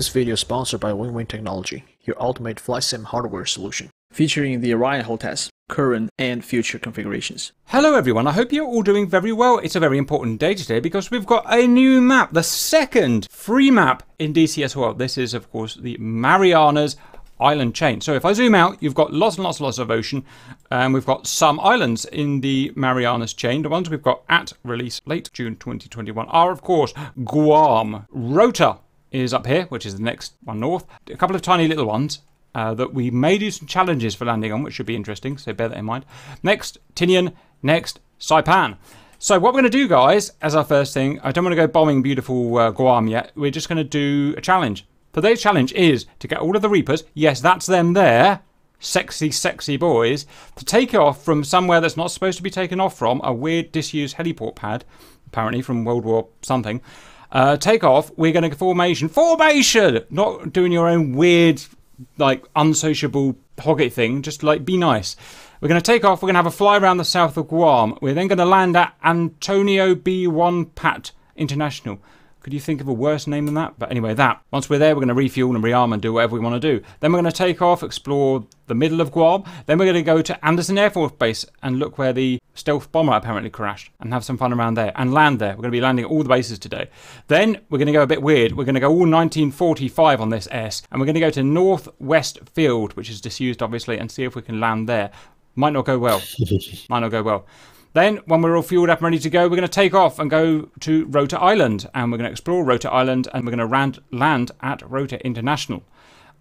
This video is sponsored by Winwing Technology, your ultimate flight sim hardware solution, featuring the Orion hull current and future configurations. Hello everyone, I hope you're all doing very well. It's a very important day today because we've got a new map, the second free map in DCS World. This is of course the Marianas island chain. So if I zoom out, you've got lots and lots and lots of ocean, and we've got some islands in the Marianas chain. The ones we've got at release late June 2021 are, of course, Guam. Rota is up here, which is the next one north. A couple of tiny little ones. Uh, that we may do some challenges for landing on, which should be interesting, so bear that in mind. Next, Tinian. Next, Saipan. So what we're going to do, guys, as our first thing, I don't want to go bombing beautiful uh, Guam yet. We're just going to do a challenge. Today's challenge is to get all of the Reapers, yes, that's them there, sexy, sexy boys, to take off from somewhere that's not supposed to be taken off from, a weird disused heliport pad, apparently from World War something. Uh, take off, we're going to formation. Formation! Not doing your own weird, like, unsociable hogget thing, just like be nice. We're going to take off, we're going to have a fly around the south of Guam. We're then going to land at Antonio B. Won Pat International. Could you think of a worse name than that? But anyway, that. Once we're there, we're going to refuel and rearm and do whatever we want to do. Then we're going to take off, explore the middle of Guam. Then we're going to go to Andersen Air Force Base and look where the stealth bomber apparently crashed and have some fun around there and land there. We're going to be landing at all the bases today. Then we're going to go a bit weird. We're going to go all 1945 on this S and we're going to go to Northwest Field, which is disused obviously, and see if we can land there. Might not go well. Might not go well. Then, when we're all fueled up and ready to go, we're going to take off and go to Rota Island. And we're going to explore Rota Island and we're going to land at Rota International.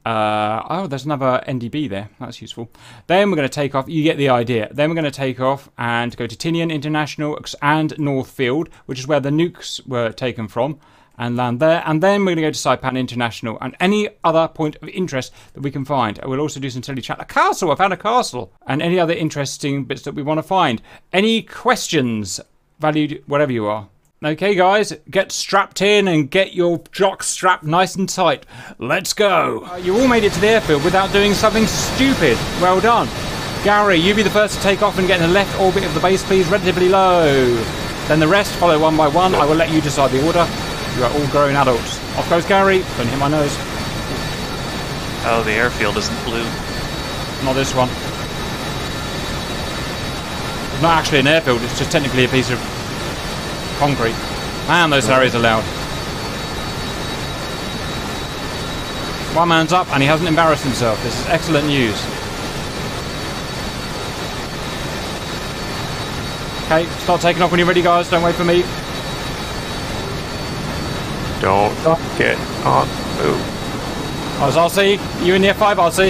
Uh, oh, there's another NDB there. That's useful. Then we're going to take off. You get the idea. Then we're going to take off and go to Tinian International and Northfield, which is where the nukes were taken from and land there. And then we're going to go to Saipan International and any other point of interest that we can find. We'll also do some silly chat. A castle! I found a castle! And any other interesting bits that we want to find. Any questions? Valued, whatever you are. Okay, guys, get strapped in and get your jock strapped nice and tight. Let's go! Uh, you all made it to the airfield without doing something stupid. Well done. Gary, you be the first to take off and get in the left orbit of the base, please, relatively low. Then the rest follow one by one. I will let you decide the order. You are all grown adults. Off goes Gary. Don't hit my nose. Oh, the airfield isn't blue. Not this one. It's not actually an airfield, it's just technically a piece of concrete. Man, those mm-hmm. areas are loud. One man's up and he hasn't embarrassed himself. This is excellent news. Okay, start taking off when you're ready, guys. Don't wait for me. Don't get on move. Oh, RC, you in the F5, I'll see.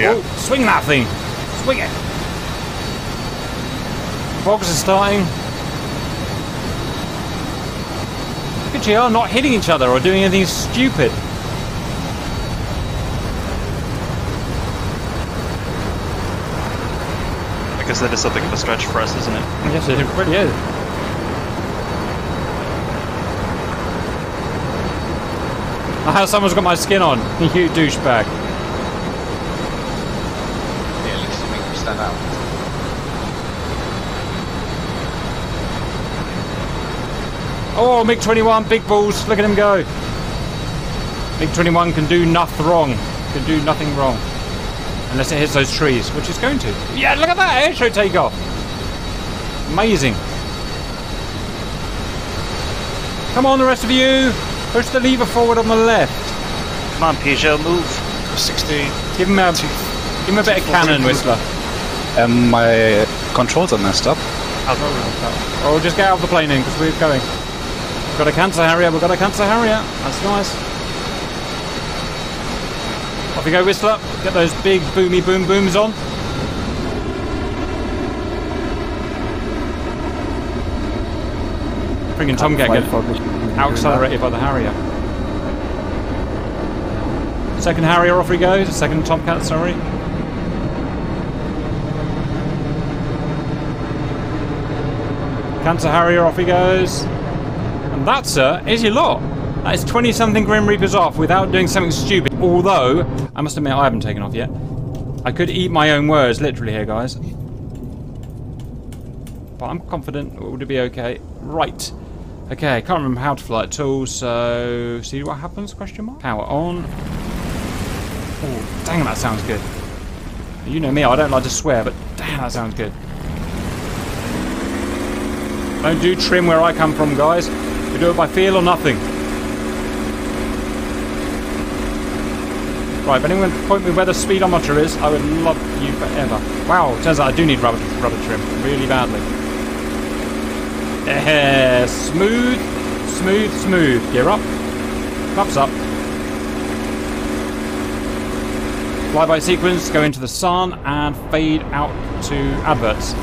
Yeah. Ooh, swing that thing. Swing it. Fogs are starting. Look at you, not hitting each other or doing anything stupid. I guess that is something of a stretch for us, isn't it? Yes, it really is. Oh, someone's got my skin on. You douchebag. Yeah, at least you make them stand out. Oh, MiG-21, big balls. Look at him go. MiG-21 can do nothing wrong. Can do nothing wrong. Unless it hits those trees, which it's going to. Yeah, look at that air show takeoff. Amazing. Come on, the rest of you. Push the lever forward on the left. Come on, Peugeot, move. 16. Give him a, give him a bit of cannon, Whistler. Um, my controls are messed up. Oh, just get out of the plane in, because we're going. We've got a cancer Harrier, we've got a cancer Harrier. That's nice. Off you go, Whistler. Get those big boomy boom booms on. Friggin' Tomcat get out accelerated by the Harrier. Second Harrier off he goes. Second Tomcat, sorry. Cancer Harrier off he goes. And that, sir, is your lot. That is 20 something Grim Reapers off without doing something stupid. Although, I must admit, I haven't taken off yet. I could eat my own words, literally, here, guys. But I'm confident it would be okay. Right. Okay, I can't remember how to fly at all, so see what happens, question mark? Power on. Oh, dang, that sounds good. You know me, I don't like to swear, but damn, that sounds good. Don't do trim where I come from, guys. We do it by feel or nothing. Right, if anyone can point me where the speedometer is, I would love you forever. Wow, turns out I do need rubber, rubber trim really badly. Yeah, smooth, smooth, smooth. Gear up. Cups up. Flyby sequence, go into the sun and fade out to adverts.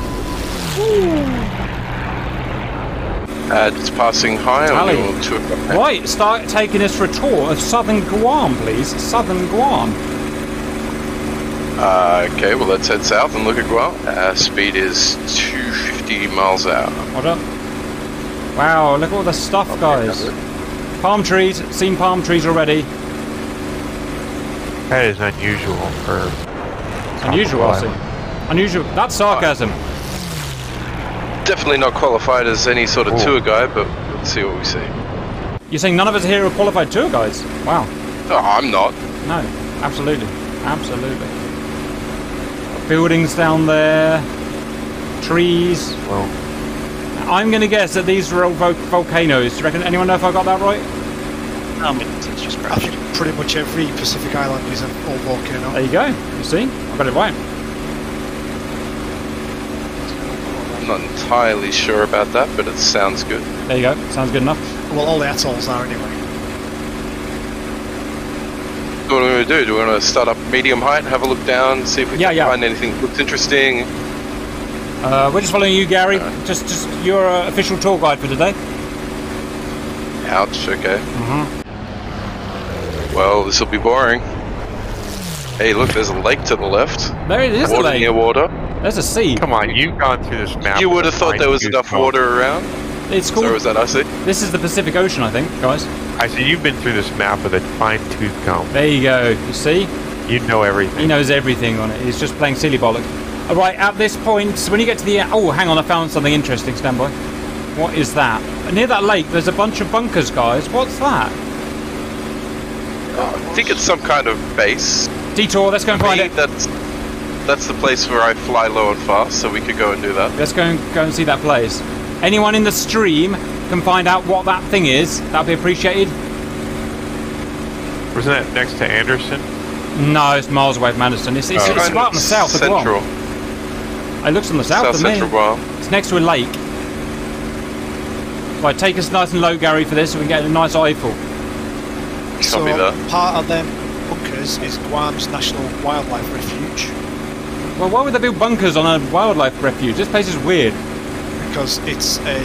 It's passing high Tally. on your tour. Right, start taking us for a tour of southern Guam, please. Southern Guam. Uh, okay, well let's head south and look at Guam. Uh, speed is 250 miles an hour. Hold up. Wow, look at all the stuff, guys. Palm trees, seen palm trees already. That is unusual for. Unusual, I see. Unusual. That's sarcasm. Definitely not qualified as any sort of Cool. tour guide, but let's see what we see. You're saying none of us here are qualified tour guides? Wow. Oh, I'm not. No, absolutely. Absolutely. Buildings down there. Trees. Well, I'm going to guess that these are all vo- volcanoes. Do you reckon anyone know if I got that right? um, it's, it's just I think pretty much every Pacific island is an old volcano. There you go. You see? I got it right. I'm not entirely sure about that, but it sounds good. There you go. Sounds good enough. Well, all the atolls are anyway. What are we going to do? Do we want to start up medium height, have a look down, see if we Yeah, can yeah. find anything that looks interesting? Uh, we're just following you, Gary. Just, just your uh, official tour guide for today. Ouch, okay. Mhm. Well, this will be boring. Hey, look, there's a lake to the left. There it is. The water lake. near water. There's a sea. Come on, you've gone through this map. You would have thought there was enough comb. water around. It's called. So is that us? eh? This is the Pacific Ocean, I think, guys. I said you've been through this map with a fine tooth comb. There you go. You see? You know everything. He knows everything on it. He's just playing silly bollock. All right, at this point, when you get to the oh, hang on, I found something interesting. Stand by. What is that? Near that lake, there's a bunch of bunkers, guys. What's that? I think it's some kind of base. Detour. Let's go and find Me, it. that's that's the place where I fly low and fast, so we could go and do that. Let's go and go and see that place. Anyone in the stream can find out what that thing is. That'd be appreciated. Wasn't that next to Andersen? No, it's miles away from Andersen. It's, it's, Oh. it's right of on the south central, Guam. It looks on the south, south of me. central Guam. It's next to a lake. Right, take us nice and low, Gary, for this, so we can get a nice eyeful. So Copy that. part of them bunkers is Guam's National Wildlife Refuge Well, why would they build bunkers on a wildlife refuge? This place is weird. because it's a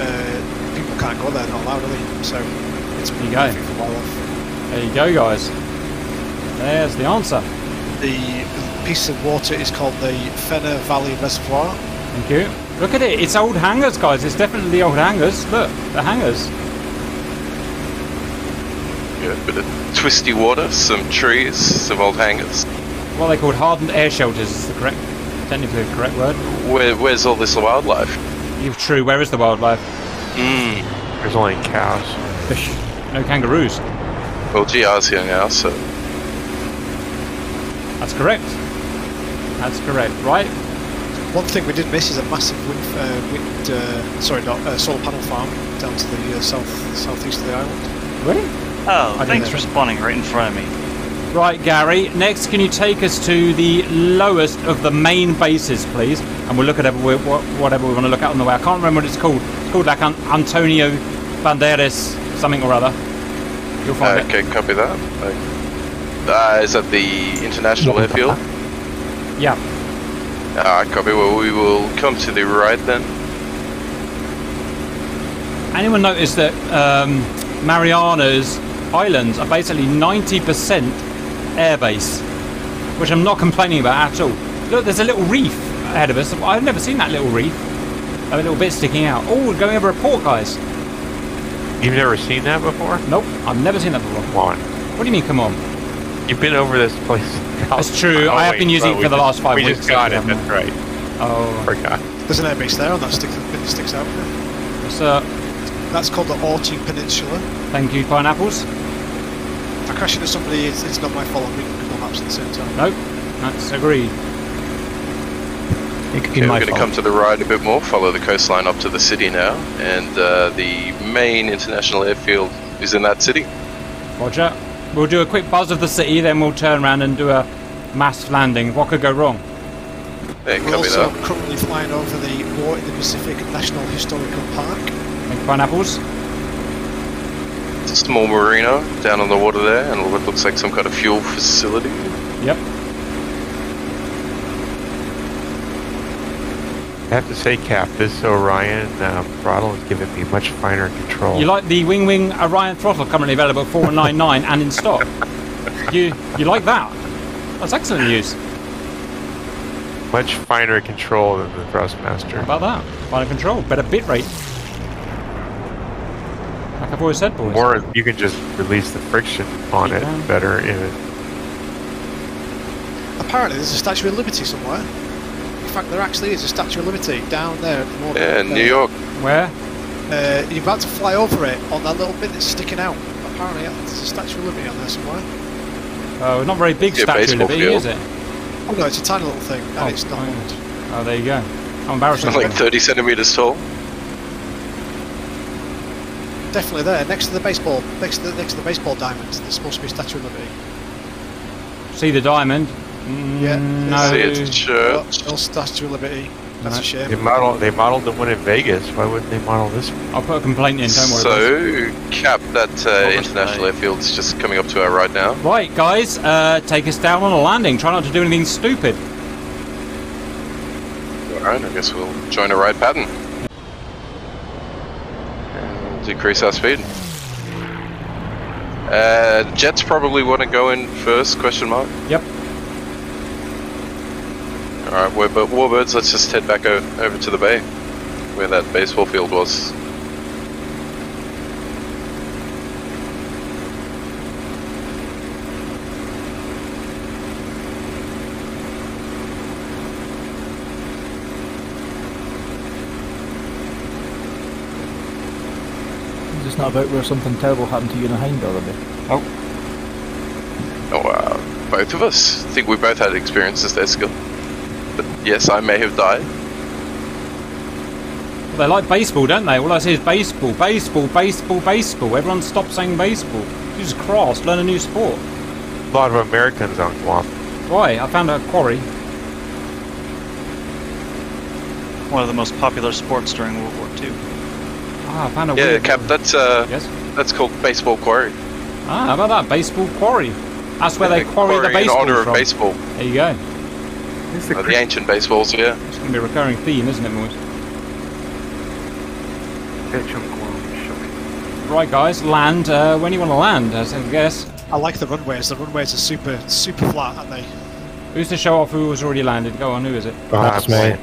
uh, people can't go there, not allowed, really. So it's There you go. perfect for wildlife. There you go, guys. There's the answer. The piece of water is called the Fena Valley Reservoir. Thank you. Look at it. It's old hangars, guys. It's definitely the old hangars. Look, the hangars. Yeah, a bit of twisty water, some trees, some old hangars. What are they called? Hardened air shelters is the correct, technically the correct word. Where, where's all this wildlife? You're true. Where is the wildlife? Mm. There's only cows. Fish. No kangaroos. Well, GR's here now, so That's correct. That's correct. Right? One thing we did miss is a massive wind, uh, wind uh, sorry, not uh, solar panel farm down to the uh, south southeast of the island. Really? Oh, I thanks didn't for know. spawning right in front of me. Right, Gary. Next, can you take us to the lowest of the main bases, please? And we'll look at whatever we, whatever we want to look at on the way. I can't remember what it's called. It's called like Antonio Banderas something or other. You'll find it. okay, copy that. Uh, uh, is that the international airfield? Yeah. Uh, copy. Well, we will come to the right then. Anyone notice that um, Mariana's islands are basically 90% airbase, which I'm not complaining about at all. Look, there's a little reef ahead of us. I've never seen that little reef. A little bit sticking out. Oh, we're going over a port, guys. You've never seen that before? Nope, I've never seen that before. Come on. What do you mean, come on? You've been over this place. That's true, I have wait, been using oh, it for the just- last five we weeks, just got it. That's right. Oh, Forgot. There's an airbase there, and that sticks, that sticks out. what's up? That's called the Orote Peninsula. Thank you, pineapples. If I crash into somebody, it's, it's not my fault. I'm reading Google Maps at the same time. Nope, that's agreed. It could be Okay, my we're going to come to the right a bit more, follow the coastline up to the city now, and uh, the main international airfield is in that city. Roger. We'll do a quick buzz of the city, then we'll turn around and do a mass landing. What could go wrong? There, We're also that. currently flying over the War in the Pacific National Historical Park. Thank pineapples. It's a small marina down on the water there, and what looks like some kind of fuel facility. Yep. I have to say, Cap, this Orion uh, throttle is giving me much finer control. You like the Winwing Orion throttle currently available at 499 and in stock? You you like that? That's excellent news. much finer control than the Thrustmaster. How about that? Finer control, better bit rate. Like I've always said, boys. Or you can just release the friction on it Yeah. better in it. Apparently, there's a Statue of Liberty somewhere. In fact, there actually is a Statue of Liberty down there at the moment. Yeah, in Uh, New York. Where? Uh, you're about to fly over it on that little bit that's sticking out. Apparently, yeah, there's a Statue of Liberty on there somewhere. Oh, not very big Yeah, statue of Liberty, field. is it? Oh no, it's a tiny little thing, and Oh, it's not. right. Oh, there you go. How embarrassing. like 30 centimeters tall. Definitely there, next to the baseball, next to the, next to the baseball diamonds. There's supposed to be a Statue of Liberty. See the diamond? Mm, Yeah. No. See, it's a church. no Statue of Liberty. That's No. a shame. They modeled they modeled the one in Vegas. Why wouldn't they model this? one? I'll put a complaint in. Don't worry. So, Cap, that uh, Oversight. international airfield's just coming up to our right now. Right, guys, uh, take us down on a landing. Try not to do anything stupid. Alright, I guess we'll join a ride pattern. And decrease our speed. Uh, jets probably want to go in first, question mark. Yep. Alright, Warbird, Warbirds, let's just head back o- over to the bay, where that baseball field was. Is this not about where something terrible happened to you in a hind the other day? Oh, uh, both of us. I think we both had experiences there, Skill. But yes, I may have died. They like baseball, don't they? All I see is baseball, baseball, baseball, baseball. Everyone stop saying baseball. Jesus Christ, learn a new sport. A lot of Americans on Guam. Why? I found a quarry. One of the most popular sports during World War II. Ah, I found a Yeah, weird Cap, that's uh, Yes. that's called baseball quarry. Ah, how about that? Baseball quarry. That's where they Yeah, quarry, the baseball in baseball honor from. of baseball. There you go. Uh, the ancient baseballs, yeah. It's going to be a recurring theme, isn't it, boys? Right, guys, land. Uh, when do you want to land? I think- guess. I like the runways. The runways are super, super flat, aren't they? Who's to show off who was already landed? Go on, who is it? That's me.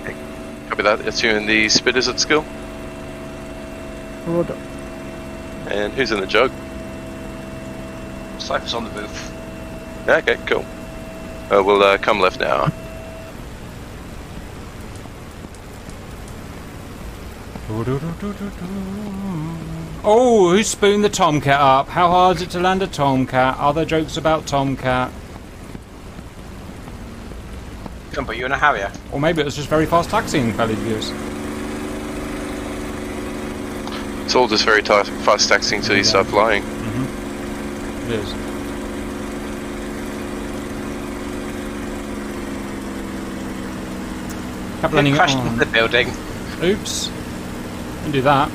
Copy that. It's you in the spitters at skill. Roger. And who's in the jug? Cypher's on the booth. Okay, cool. Uh, we'll uh, come left now. Oh, who spooned the Tomcat up? How hard is it to land a Tomcat? Are there jokes about Tomcat? Come put you in a Harrier. Or maybe it was just very fast taxiing, valued viewers. It's all just very ta- fast taxing till you start flying. Mm-hmm. It is. Couple landing crashed on. into the building. Oops. Didn't do that.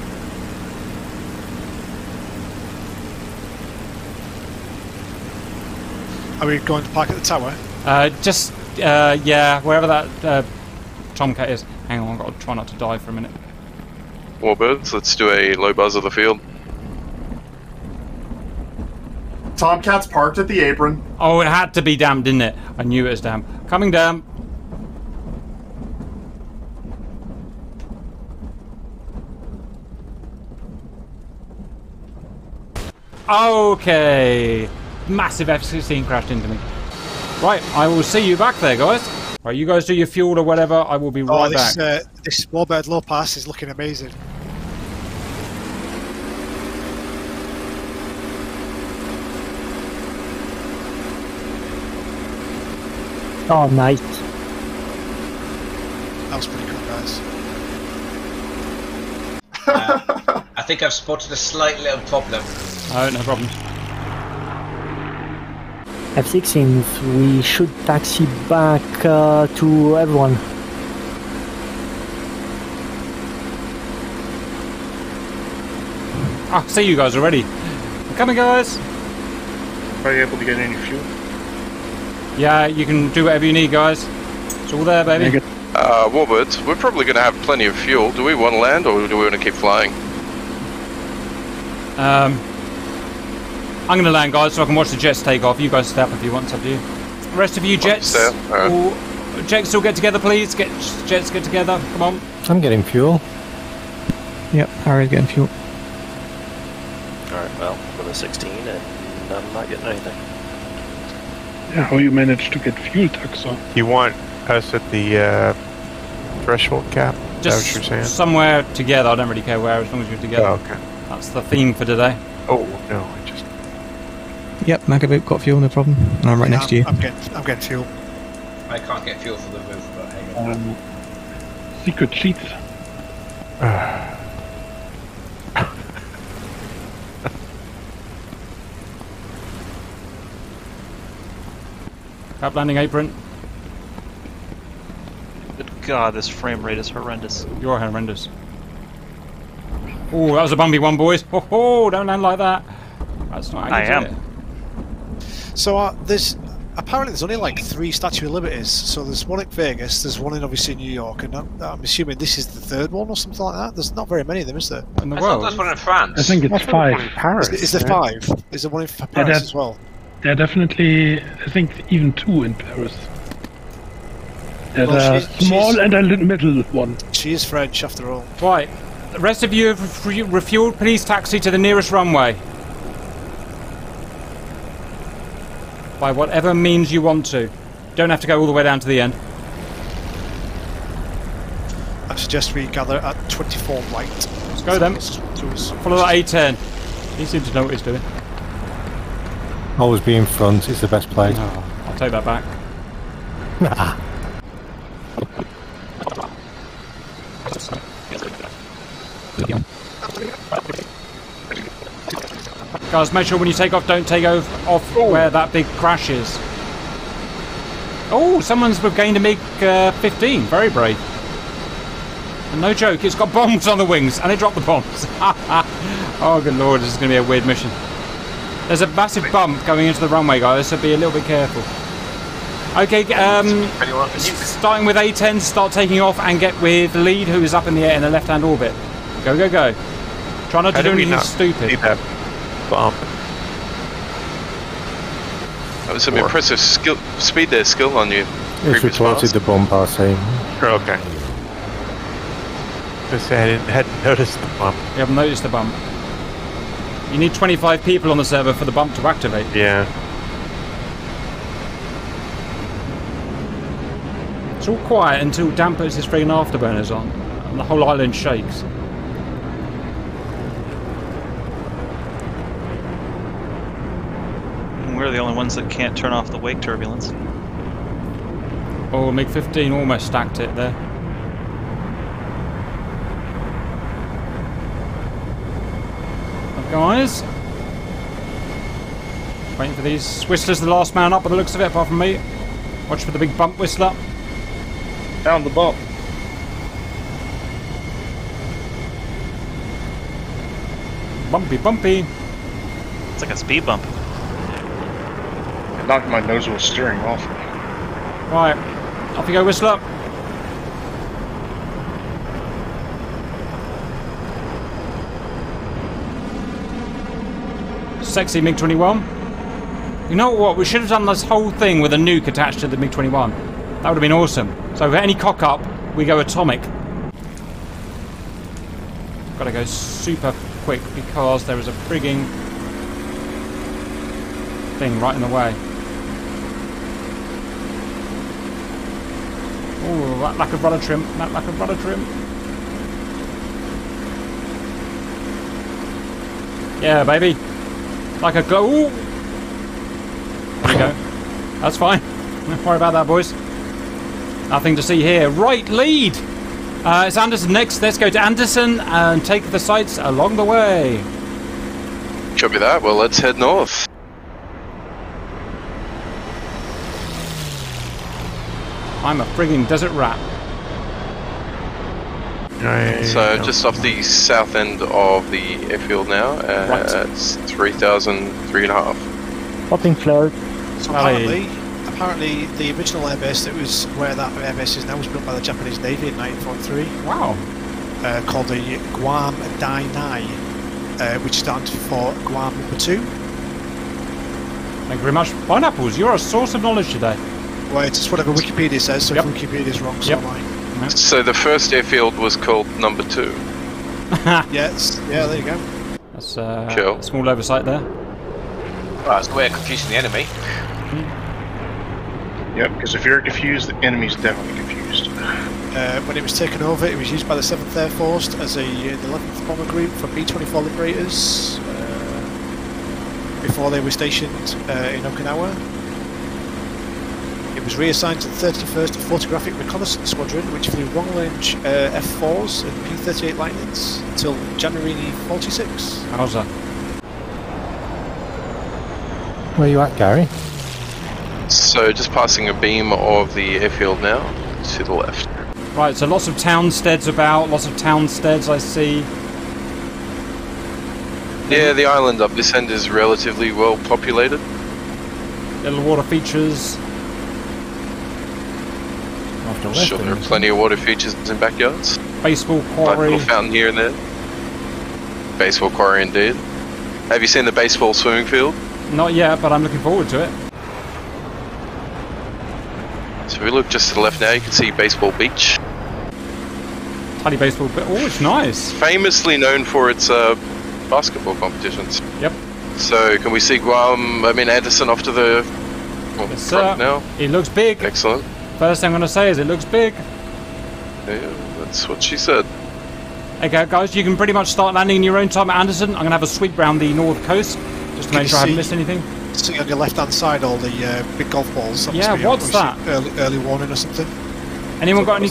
Are we going to park at the tower? Uh, just, uh, yeah, wherever that uh, Tomcat is. Hang on, I've got to try not to die for a minute. Warbirds, let's do a low buzz of the field. Tomcat's parked at the apron. Oh, it had to be damn, didn't it? I knew it was damn. Coming down. Okay. Massive F-16 crashed into me. Right, I will see you back there, guys. Right, you guys do your fuel or whatever. I will be oh, right oh, this, back. Uh, this Warbird low pass is looking amazing. Oh, nice. That was pretty cool, guys. Uh, I think I've spotted a slight little problem. Oh, no problem. F16, we should taxi back uh, to everyone. Ah, see you guys already. I'm coming, guys. Are you able to get any fuel? Yeah, you can do whatever you need, guys. It's all there, baby. Uh, Warbird, we're probably going to have plenty of fuel. Do we want to land or do we want to keep flying? Um, I'm going to land, guys, so I can watch the jets take off. You guys stay up if you want, it's up to you. The rest of you, jets. stay up, alright. all- jets, all get together, please. Get jets, get together. Come on. I'm getting fuel. Yep, Harry's getting fuel. Alright, well, I'm a 16 and I'm not getting anything. Yeah, how you managed to get fuel, Taxa? You want us at the uh, threshold cap? Is that Just what you're saying? somewhere together. I don't really care where, as long as you're together. Oh, okay. That's the theme for today. Oh, no, I just... Yep, Magaboot got fuel, no problem. And I'm right Yeah, next to you. I'm getting, I'm getting fuel. I can't get fuel for the roof, but hang on. Um, secret sheets. Cap landing apron. Good God, this frame rate is horrendous. You're horrendous. Oh, that was a bumpy one, boys. Oh, oh, don't land like that. That's not how I you do am. It. So uh, there's apparently there's only like three Statue of Liberties. So there's one at Vegas, there's one in obviously New York, and I'm, I'm assuming this is the third one or something like that. There's not very many of them, is there? In the I thought there's one in France. I think it's five. in Is, is there five? Is there one in Paris that- as well? There are definitely, I think, even two in Paris. There's Well, a she's- small she's- and a little middle one. She is French after all. Right. The rest of you have refueled. Please taxi to the nearest runway. By whatever means you want to. Don't have to go all the way down to the end. I suggest we gather at 24 right. Let's go then. Follow that A10. He seems to know what he's doing. Always be in front is the best play. Oh, I'll take that back. Guys, make sure when you take off, don't take off, off where that big crash is. Oh, someone's gained a MiG uh, 15. Very brave. And no joke, it's got bombs on the wings, and it dropped the bombs. oh, good lord, this is going to be a weird mission. There's a massive bump going into the runway, guys, so be a little bit careful. Okay, um, Anyone can use starting with A10, start taking off and get with lead, who is up in the air in the left-hand orbit. Go, go, go. Try not to How do anything not see stupid. That bump? That was some impressive skill, speed there, skill on you. It's previous reported miles. the bomb I say. Oh, okay. Just say I didn't, hadn't noticed the bump. You haven't noticed the bump. You need 25 people on the server for the bump to activate. Yeah. It's all quiet until Dan puts his friggin' afterburners on, and the whole island shakes. And we're the only ones that can't turn off the wake turbulence. Oh, MiG 15 almost stacked it there. Up, guys. Waiting for these. Whistler's the last man up by the looks of it, apart from me. Watch for the big bump, Whistler. Down the bump. Bumpy, bumpy. It's like a speed bump. Knocked my nose with steering off me. Right. Off you go, Whistler. Sexy MiG 21. You know what? We should have done this whole thing with a nuke attached to the MiG 21. That would have been awesome. So, for any cock up, we go atomic. Gotta go super quick because there is a frigging thing right in the way. Oh, that lack of rudder trim. That lack of rudder trim. Yeah, baby. Like a glow. Ooh. There you go. That's fine. Don't worry about that, boys. Nothing to see here. Right lead. Uh, it's Andersen next. Let's go to Andersen and take the sights along the way. Copy that. Well, let's head north. I'm a frigging desert rat. So just off the south end of the airfield now. Uh, Right. It's 3,000, three and a half. Popping flare. So apparently, apparently the original airbase that was where that airbase is now was built by the Japanese Navy in 1943, Wow. uh, called the Guam Dai Ni, uh, which stands for Guam Number Two. Thank you very much. Pineapples, you're a source of knowledge today. Well, it's just whatever Wikipedia says. So Yep. if Wikipedia's wrong, so Yep. am I. So the first airfield was called Number Two. Yes, yeah, there you go. That's uh, Cool. a small oversight there. Well, it's the way of confusing the enemy. Yep, because if you're confused, the enemy's definitely confused. Uh, when it was taken over, it was used by the 7th Air Force as a uh, the 11th Bomber Group for B-24 Liberators uh, before they were stationed uh, in Okinawa. It was reassigned to the 31st Photographic Reconnaissance Squadron, which flew long-range uh, F-4s and P-38 Lightnings until January 46. How's that? Where are you at, Gary? So just passing a beam of the airfield now to the left. Right, so lots of townsteads about, lots of townsteads I see. Yeah, the island up this end is relatively well populated. Little water features. Left, Sure, there are plenty of water features in backyards. Baseball Like quarry. little fountain here and there. Baseball quarry indeed. Have you seen the baseball swimming field? Not yet, but I'm looking forward to it. So if we look just to the left now, you can see Baseball Beach. Tiny baseball, but oh, it's nice. Famously known for its uh, basketball competitions. Yep. So can we see Guam, I mean Andersen off to the well, Yes, front now? It looks big. Excellent. First thing I'm going to say is it looks big. Yeah, that's what she said. Okay, guys, you can pretty much start landing in your own time at Andersen. I'm going to have a sweep round the north coast just to Can make you sure I haven't missed anything. See on your left-hand side all the uh, big golf balls. That must Yeah, be what's obviously that? Early, early warning or something. Anyone got any?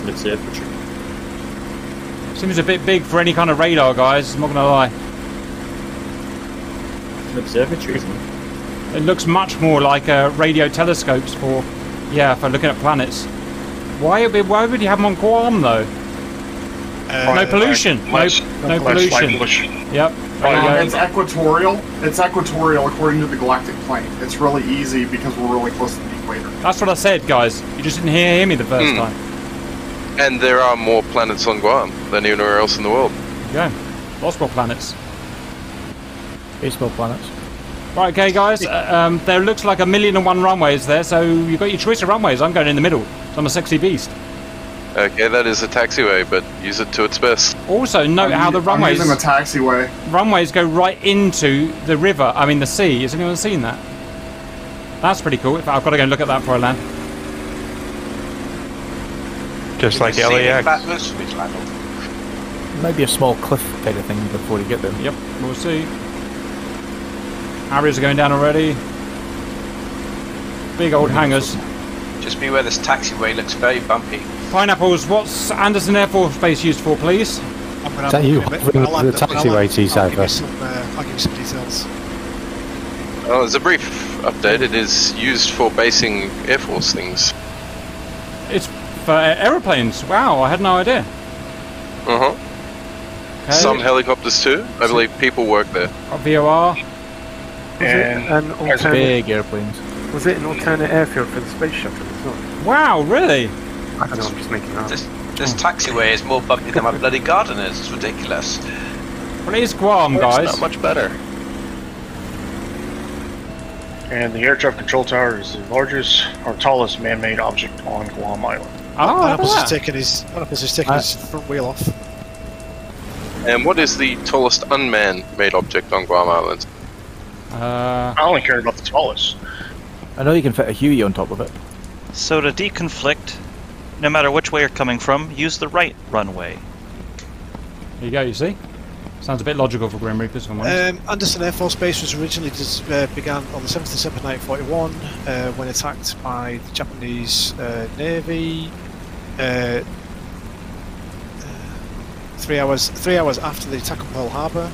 Seems a bit big for any kind of radar, guys. I'm not going to lie. Observatory. It looks much more like uh, radio telescopes for, yeah, for looking at planets. Why, why would you have them on Guam though? Uh, no pollution. No, less- no less pollution. pollution. Yep. Um, it's equatorial. It's equatorial according to the galactic plane. It's really easy because we're really close to the equator. That's what I said, guys. You just didn't hear, hear me the first Hmm. time. And there are more planets on Guam than anywhere else in the world. There you go. Lots more planets. Baseball planets. Right, okay, guys. uh, Um, there looks like a million and one runways there, so you've got your choice of runways. I'm going in the middle. So I'm a sexy beast. Okay, that is a taxiway, but use it to its best. Also, note I'm how u- the I'm runways using the taxiway. runways go right into the river. I mean, the sea. Has anyone seen that? That's pretty cool. I've got to go and look at that before I land. Just like See LAX. fat Lucifer's landing? Maybe a small cliff kind of thing before you get there. Yep, we'll see. Harriers are going down already. Big old hangars. Just be where this taxiway looks very bumpy. Pineapples, what's Andersen Air Force Base used for, please? I'm gonna Is have that you look at hovering I'll over the taxiway to I'll give you some, uh, I'll give you some details. Well, as a brief update, it is used for basing Air Force things. It's for aeroplanes. Wow, I had no idea. Uh huh. Okay. Some helicopters too. I believe people work there. Got VOR. And An there's alternate, Big airplanes. was it an alternate airfield for the space shuttle as well? Wow, really? I don't know, I'm just making that up. This, this taxiway is more bumpy than my bloody garden is. It's ridiculous. Well, it is Guam, It's not much better. and the air traffic control tower is the largest or tallest man-made object on Guam Island. Oh, how about Pineapples that? is taking his Pineapples is taking Uh, his front wheel off. And what is the tallest unmanned-made object on Guam Island? Uh, I only care about the tallest. I know you can fit a Huey on top of it. So to deconflict, no matter which way you're coming from, use the right runway. There you go, you see? Sounds a bit logical for Grim Reapers, if I'm honest. Um, Andersen Air Force Base was originally dis- uh, began on the 7th of December 1941 uh, when attacked by the Japanese uh, Navy. uh, three hours three hours after the attack on Pearl Harbor.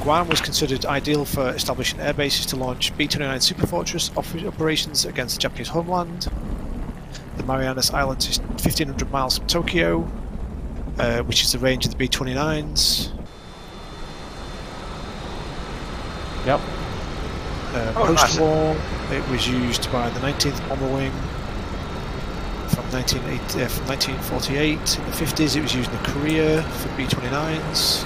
Guam was considered ideal for establishing air bases to launch B-29 Superfortress operations against the Japanese homeland. The Marianas Islands is 1,500 miles from Tokyo, uh, which is the range of the B-29s. Yep. Uh, Oh. Post-war, it was used by the 19th Bomber Wing from 1980, uh, from 1948. In the 50s, it was used in Korea for B-29s.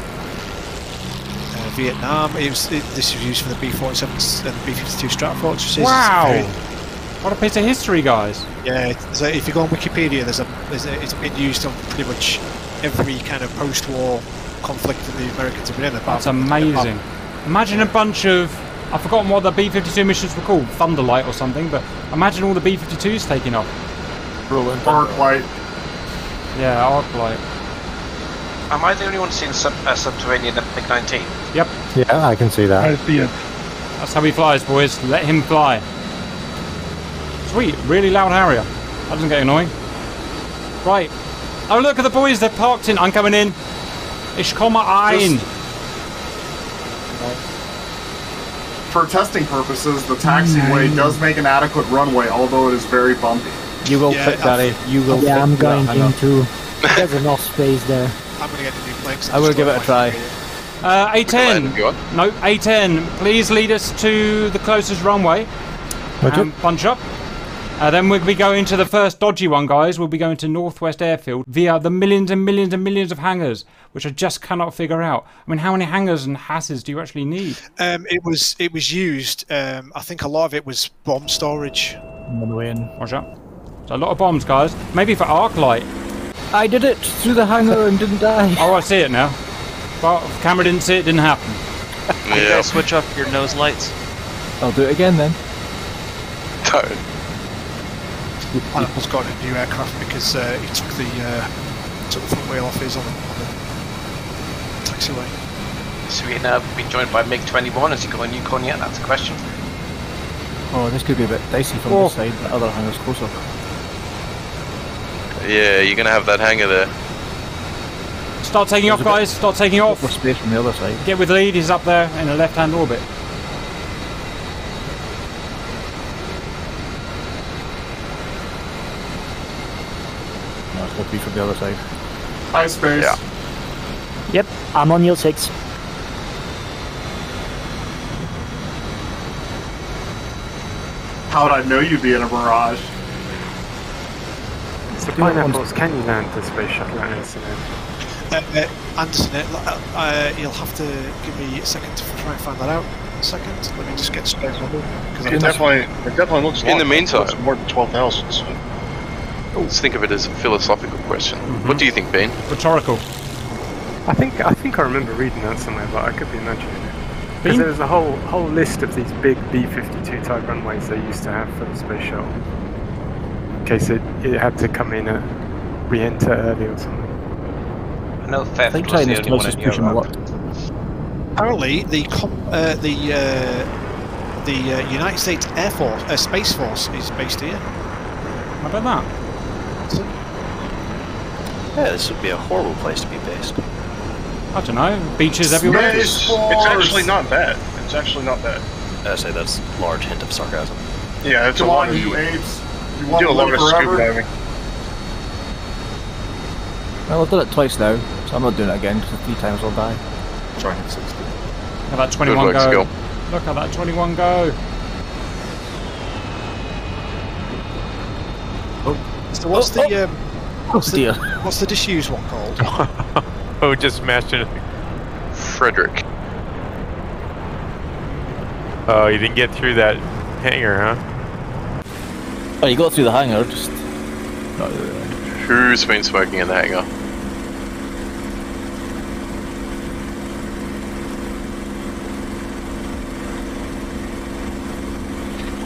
Uh, Vietnam, it was, it, this was used for the B-47s and the B-52 Stratofortresses. Wow! Very- What a piece of history, guys. yeah, it's a, if you go on Wikipedia, there's a, there's a, it's been used on pretty much every kind of post-war conflict that the Americans have been in. That's from- amazing. Imagine a bunch of. I've forgotten what the B 52 missions were called, Thunderlight or something, but imagine all the B 52s taking off. Brilliant. Arclight. Yeah, Arclight. Am I the only one seeing sub, uh, subterranean MiG-19? Yep, Yeah, I can see that. I see it. that's how he flies, boys. Let him fly. Sweet, really loud Harrier. That doesn't get annoying. Right. Oh, look at the boys, they're parked in. I'm coming in. Ich komme ein. For testing purposes, the taxiway mm. does make an adequate runway, although it is very bumpy. You go Yeah, quick, I've- Daddy. You will Yeah, quick. I'm with that going hangar. into. There's enough space there. I'm going to get a new plane. 'cause I will give it a try. Like Uh, We can land A10. if you want. No, A10. Please lead us to the closest runway. Um, bunch up. Uh, then we'll be going to the first dodgy one, guys. We'll be going to Northwest Airfield via the millions and millions and millions of hangars, which I just cannot figure out. I mean, how many hangars and hasses do you actually need? Um, it was it was used. Um, I think a lot of it was bomb storage. I'm on the way in. Watch out. So a lot of bombs, guys. Maybe for arc light. I did it through the hangar and didn't die. Oh, I see it now. Well, if the camera didn't see it, didn't happen. You Yeah. guys switch off your nose lights. I'll do it again then. Don't. Animal's got a new aircraft because uh, he took the uh, took the front wheel off his on the, on the taxiway. So we now been joined by MiG-21. Has he got a new con yet? That's a question. Oh, this could be a bit dicey from Oh. this side. The other hangar's closer. Yeah, you're gonna have that hangar there. Start taking off, There's a bit- guys. Start taking off. More space from the other side. Get with lead. He's up there in a left-hand orbit. No, it's got to be from the other side. High space. Yeah. Yep, I'm on your 6. How'd I know you'd be in a barrage? So pineapples, can you land the space shuttle at Anson? Uh, uh, Andersen, uh, uh, you'll have to give me a second to try and find that out. A second. Let me just get straight on because It definitely, it definitely looks. In the meantime- it's more than twelve thousand. So. Let's think of it as a philosophical question. What do you think, Ben? Rhetorical. I think I think I remember reading that somewhere, but I could be imagining it. Bean? Because there was a whole whole list of these big B-52 type runways they used to have for the space shuttle, in case it, it had to come in at re-enter early or something. I know I think was the China's only one closest in pushing a lot. apparently the com- uh, the uh, the uh, United States Air Force, uh, Space Force, is based here. How about that? Yeah, this would be a horrible place to be based. I don't know. Beaches everywhere. Space It's actually not bad. It's actually not bad. I say that's a large hint of sarcasm. Yeah, it's a lot on, of you apes. You You want do to a lot live of scuba forever? diving. Well, I've done it twice now, so I'm not doing it again because three times I'll die. Try and hit 60. Look at that 21 work, go. Skill. Look at that 21 go. Oh, So what's the um, what's the, what's the disused one called? oh, just smashed it. Frederick. Oh, you didn't get through that hangar, huh? Oh, you got through the hangar, just. Who's been smoking in the hangar?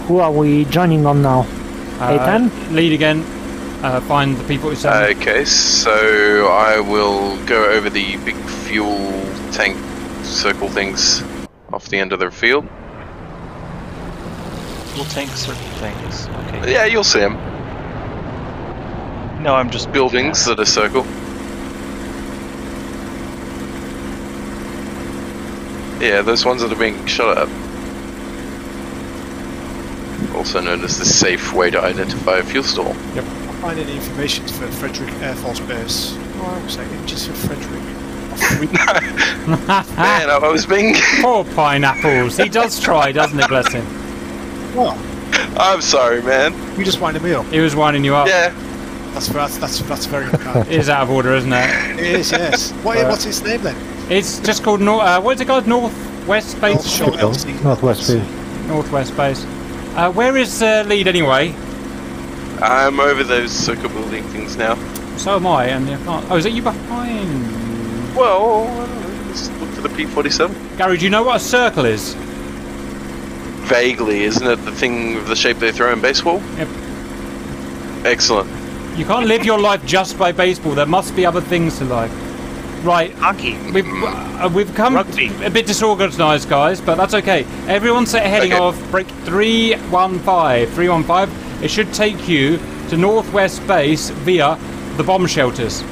Who are we joining on now? Uh, A10? Lead again. Uh, find the P47. Okay, so I will go over the big fuel tank circle things off the end of their field. Fuel tank, circle things. Okay. Yeah, you'll see them. No, I'm just buildings that are circle. Yeah, those ones that are being shot at. Also known as the safe way to identify a fuel store. Yep. I find any information for Frederick Air Force Base. Oh, I was like, inches for Frederick. Man, I was being. Poor pineapples. He does try, doesn't he? Bless him. What? I'm sorry, man. You just winding me up. He was winding you up. Yeah. That's that's that's, that's very unkind. It is out of order, isn't it? it is, yes. What, Uh, what's its name then? It's just called North. uh, what is it called? Northwest Base. North Shore LC. Northwest View. Northwest Base. Uh, where is uh, lead anyway? I'm over those circle building things now. So am I, and if not, oh, is it you behind? Well, I let's look for the P47. Gary, do you know what a circle is? Vaguely, isn't it the thing of the shape they throw in baseball? Yep. Excellent. You can't live your life just by baseball. There must be other things to life. Right. Hockey. We've uh, we've come a bit disorganised, guys, but that's okay. Everyone set a heading Okay. of break 315. 315. It should take you to Northwest Base via the bomb shelters.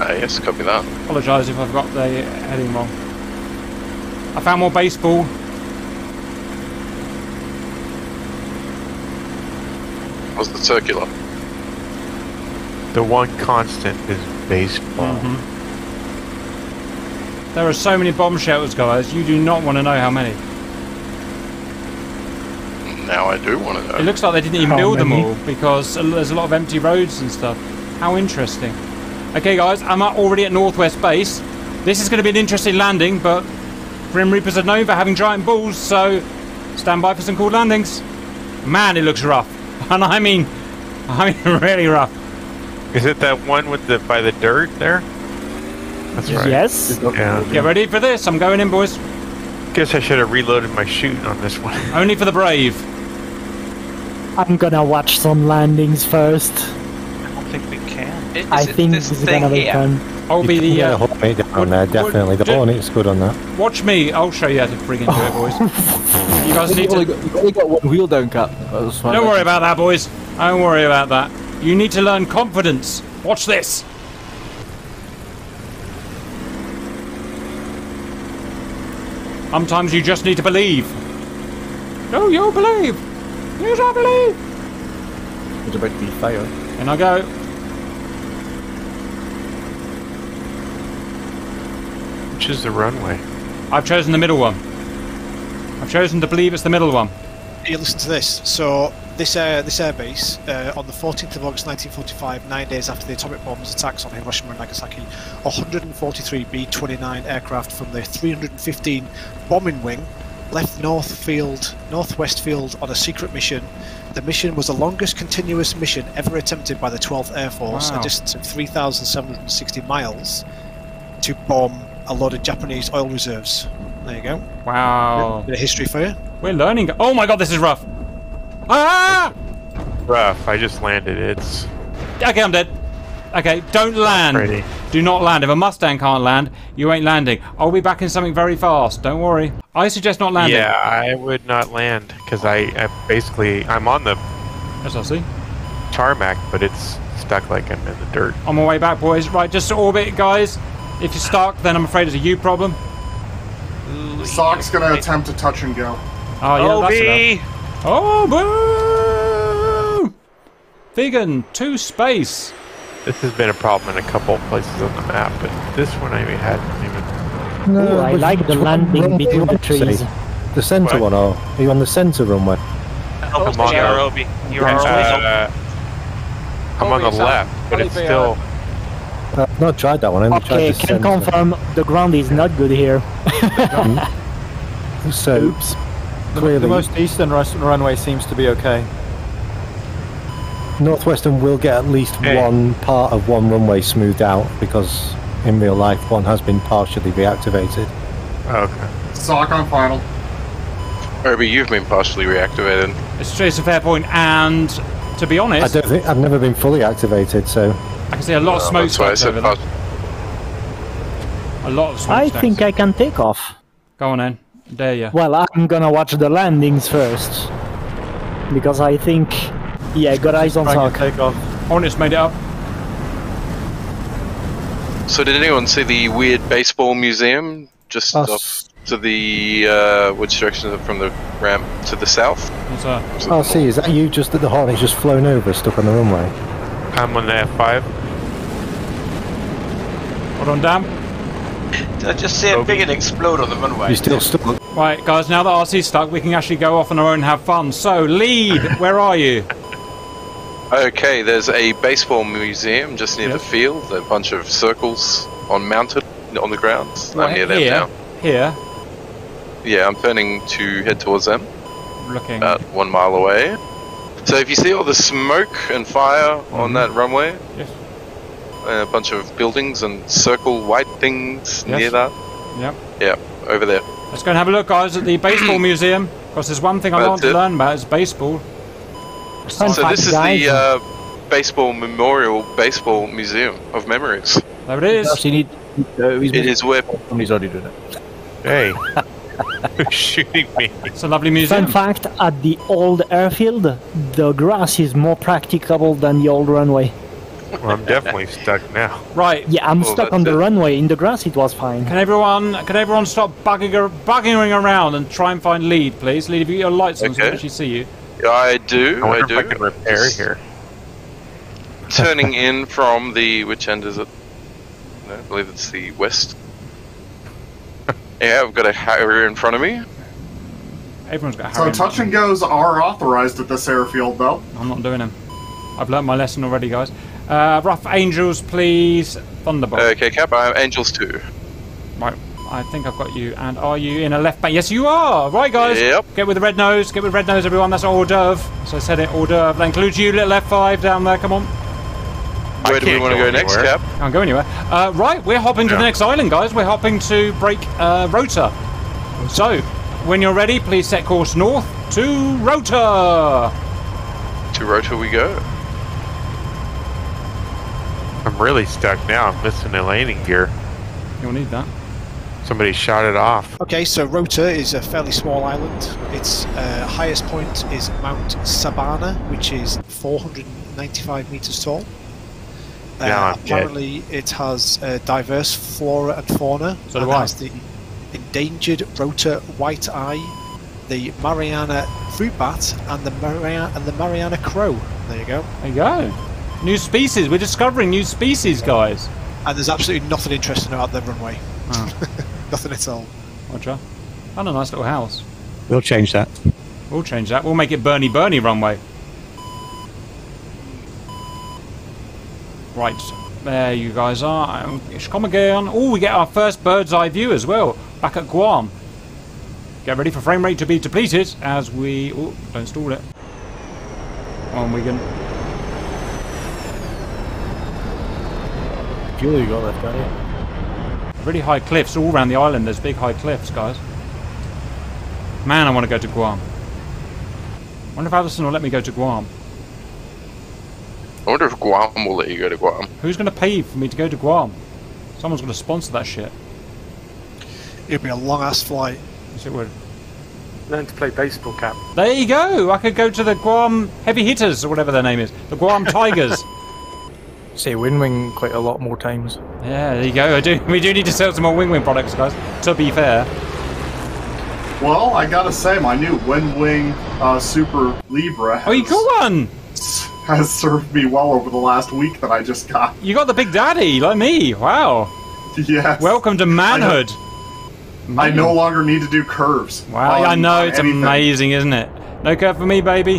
Ah, yes, copy that. Apologise if I've got the heading wrong. I found more baseball. Was the circular? The one constant is baseball. Mm-hmm. There are so many bomb shelters, guys. You do not want to know how many. Now I do want to know. It looks like they didn't even How build them all because there's a lot of empty roads and stuff. How interesting. Okay, guys, I'm already at Northwest Base. This is going to be an interesting landing, but Grim Reapers are known for having giant balls, so stand by for some cool landings. Man, it looks rough, and I mean, I mean, really rough. Is it that one with the by the dirt there? That's right. Yes. Yeah. Get ready for this. I'm going in, boys. Guess I should have reloaded my shooting on this one. Only for the brave. I'm gonna watch some landings first. I don't think we can. I think this is gonna be fun. I'll be the. Yeah, Uh, hold me down there, definitely. The ju- Hornet's good on that. watch me. I'll show you how to friggin' do it, boys. You guys need You've only to. got, you've only got one wheel down, Cap. Don't worry about that, boys. Don't worry about that. You need to learn confidence. Watch this. Sometimes you just need to believe. No, you believe. Yes, I believe. It's about to be fire. And I go. Which is the runway? I've chosen the middle one. I've chosen to believe it's the middle one. Here, listen to this. So this air this airbase uh, on the 14th of August 1945, nine days after the atomic bombs attacks on Hiroshima and Nagasaki, 143 B-29 aircraft from the 315 bombing wing left North Field, Northwest Field on a secret mission. The mission was the longest continuous mission ever attempted by the 12th Air Force, Wow. a distance of 3,760 miles, to bomb a lot of Japanese oil reserves. There you go. Wow. Bit of history for you. We're learning. Oh my god, this is rough. Ah! Rough. I just landed. It's Okay, I'm dead. Okay, don't land. Ready. Do not land. If a Mustang can't land, you ain't landing. I'll be back in something very fast. Don't worry. I suggest not landing. yeah. I would not land because I, I basically I'm on the Yes, I see. tarmac, but it's stuck like I'm in the dirt. On my way back, boys. Right, just to orbit, guys. If you're stuck, then I'm afraid it's a you problem. Sock's gonna attempt to touch and go. Oh, yeah, that's enough. Oh, boo! Vegan, two space. This has been a problem in a couple of places on the map, but this one I hadn't even. Ooh, I like the landing between the on, trees. see? The centre What? one, or are you on the centre runway? Oh, I'm on the- Obi. You are Obi. Uh, I'm on the left, but it's still. Uh, I've not tried that one. I only tried Okay, can centre. confirm the ground is not good here. So, Oops. The, clearly, The most eastern rus- runway seems to be okay. Northwestern will get at least Hey. one part of one runway smoothed out because in real life one has been partially reactivated. Okay. Sock on final. Obi, you've been partially reactivated. It's, it's a fair point, and to be honest, I honest, don't think I've never been fully activated, so I can see a lot of Well, smoke that's why I stacks said over there. part- A lot of smoke I stacks. think I can take off. Go on then. Dare you. Well, I'm gonna watch the landings first. Because I think Yeah, got eyes on Trying to take off. Hornets made it up. So did anyone see the weird baseball museum just Us. off to the uh, which direction is it from the ramp to the south? What's that? Oh, see, is that you just at the Hornet's just flown over, stuck on the runway? I'm on the F5. Hold on, Dan. Did I just see a big and explode on the runway? You still stuck? Right, guys, now that RC's stuck, we can actually go off on our own and have fun. So, lead, where are you? Okay, there's a baseball museum just near the field. A bunch of circles on mounted on the ground. I'm Right, near them here. now. Here. Yeah, I'm turning to head towards them. Looking. About one mile away. So if you see all the smoke and fire on that runway, Mm-hmm. Yes. and a bunch of buildings and circle white things Yes. near that. Yep. Yeah, over there. Let's go and have a look, guys, at the baseball museum. Because there's one thing I want to learn about is baseball. So this is the uh, baseball memorial baseball museum of memories. There it is. Actually, need. Uh, It is where Somebody's already doing it. Hey. Who's shooting me? It's a lovely museum. Fun fact: at the old airfield, the grass is more practicable than the old runway. Well, I'm definitely stuck now. Right. Yeah, I'm Well, stuck on the it. runway. In the grass, it was fine. Can everyone can everyone stop bugging, bugging around and try and find lead, please? Lead, if you get your lights on so we can actually see you. I do, I I, do. if I can repair here. Turning in from the which end is it? No, I believe it's the west. yeah, I've got a Harrier in front of me. Everyone's got a So touch and goes are authorized at this airfield, though. I'm not doing them. I've learned my lesson already, guys. Uh, rough angels, please. Thunderbolt. Okay, Cap, I'm Angels too. Right, I think I've got you. And are you in a left bank? Yes, you are. Right, guys. Yep. Get with the red nose. Get with red nose, everyone. That's hors d'oeuvre. So I said it, hors d'oeuvre. That includes you, little F5 down there. Come on. Where do we can't want to go go, next, anywhere. Cap? Can't go anywhere. Uh, right, we're hopping to the next island, guys. We're hopping to break uh, Rota. So, when you're ready, please set course north to Rota. To Rota we go. I'm really stuck now. I'm missing a landing gear. You'll need that. Somebody shot it off. Okay, so Rota is a fairly small island. Its uh, highest point is Mount Sabana, which is 495 meters tall. Uh, Yeah, I'm dead. apparently, it has uh, diverse flora and fauna. So do and has the endangered Rota white eye, the Mariana fruit bat, and the Mariana and the Mariana crow. There you go. There you go. New species. We're discovering new species, guys. And there's absolutely nothing interesting about the runway. Oh, Nothing at all. Roger. And a nice little house. We'll change that. We'll change that. We'll make it Bernie Bernie runway. Right. There you guys are. Um, Come again. Oh, we get our first bird's eye view as well. Back at Guam. Get ready for frame rate to be depleted as we... Oh, don't stall it. Come on, Wigan. Fuel you got left, don't you? Really high cliffs all around the island. There's big high cliffs, guys. Man, I want to go to Guam. wonder if Alison will let me go to Guam. I wonder if Guam will let you go to Guam. Who's going to pay for me to go to Guam? Someone's going to sponsor that shit. It'll be a long ass flight. Yes, it would. Learn to play baseball, Cap. There you go. I could go to the Guam Heavy Hitters or whatever their name is. The Guam Tigers. Say Winwing quite a lot more times. yeah, there you go. I do. We do need to sell some more Winwing products, guys. To be fair. Well, I gotta say, my new Winwing uh, Super Libra has, Oh, you got one. has served me well over the last week that I just got. You got the Big Daddy, like me. Wow. Yes. Welcome to manhood. I no longer need to do curves. Wow, I know it's anything. amazing, isn't it? No curve for me, baby.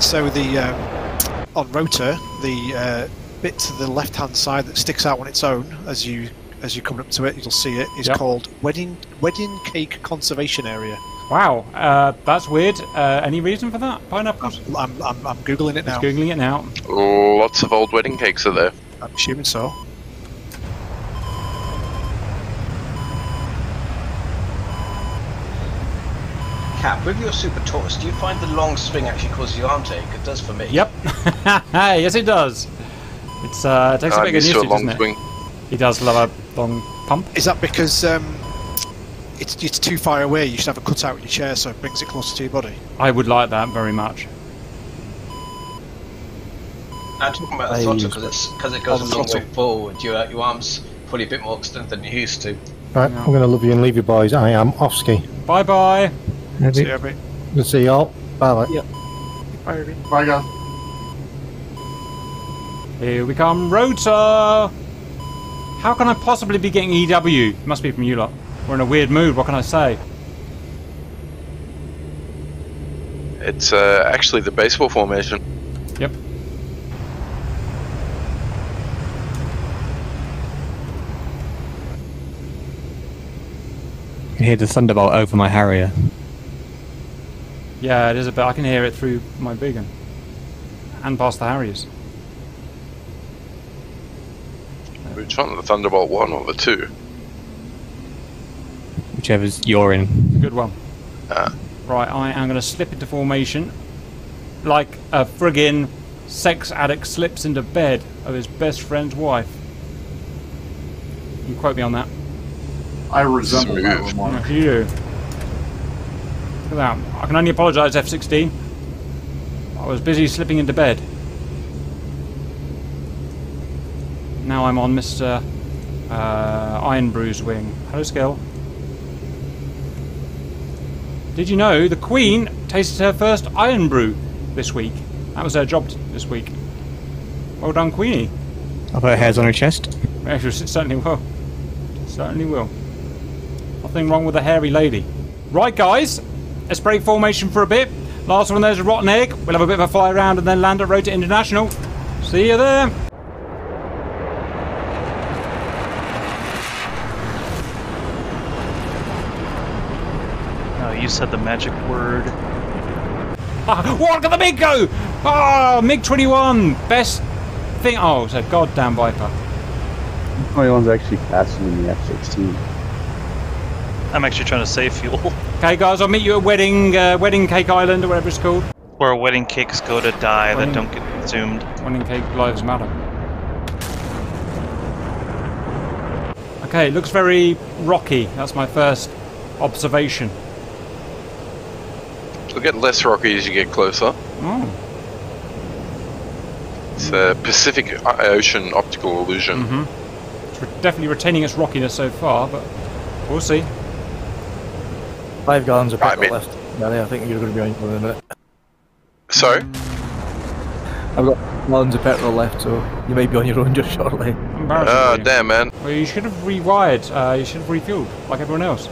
So the um, on Rota, the uh, bit to the left-hand side that sticks out on its own, as you as you come up to it, you'll see it is Yep. called wedding wedding cake conservation area. Wow, uh, that's weird. Uh, any reason for that? Pineapples? I'm I'm, I'm googling it Just now. googling it now. Lots of old wedding cakes are there. I'm assuming so. Cap, with your Super Taurus, do you find the long swing actually causes you arm ache? It does for me. Yep. yes, it does. It's uh, it takes a I'm bit of used getting to a used to, long doesn't it? He does love a long pump. Is that because um, it's it's too far away? You should have a cutout in your chair so it brings it closer to your body. I would like that very much. I'm talking about the throttle use- because it's because it Oh, goes the a long way forward. Your your arms probably a bit more extended than you used to. Right, I'm going to love you and leave you boys. I am off ski. Bye bye. See you, mate. Good to see you all. Bye bye. Bye, Ruby. Bye, guys. Here we come, Rota. How can I possibly be getting EW? Must be from you lot. We're in a weird mood. What can I say? It's uh, actually the baseball formation. Yep. I can hear the thunderbolt over my Harrier. Yeah, it is a bit. I can hear it through my beacon and past the Harriers. Which one? The Thunderbolt 1 or the 2? Whichever's you're in. Good one. Ah. Right, I am going to slip into formation like a friggin' sex addict slips into bed of his best friend's wife. You quote me on that. I resemble that remark. Yes, you do. Look at that. I can only apologise, F16. I was busy slipping into bed. Now I'm on Mr. Uh, Irn-Bru's wing. Hello, Skill. Did you know the Queen tasted her first Irn-Bru this week? That was her job this week. Well done, Queenie. I've got hairs on her chest. Yeah, she certainly will. Certainly will. Nothing wrong with a hairy lady. Right, guys. Let's break formation for a bit. Last one there's a rotten egg. We'll have a bit of a fly around and then land at Rota International. See you there. No, you said the magic word. Ah, look at the MiG go! Oh, MiG 21. Best thing. Oh, it's a goddamn Viper. 21's actually faster than the F-16. I'm actually trying to save fuel. Okay, guys, I'll meet you at Wedding, uh, Wedding Cake Island or whatever it's called. Where wedding cakes go to die Wedding- that don't get consumed. Wedding Cake Lives Matter. Okay, it looks very rocky. That's my first observation. It'll get less rocky as you get closer. Oh. It's a Pacific Ocean optical illusion. Mm-hmm. It's re- definitely retaining its rockiness so far, but we'll see. Five gallons of Right, petrol mate. left. Danny, I think you're going to be on for a minute. Sorry? I've got gallons of petrol left, so you might be on your own just shortly. Oh, for you. damn, man. Well, you should have rewired. Uh, you should have refueled, like everyone else.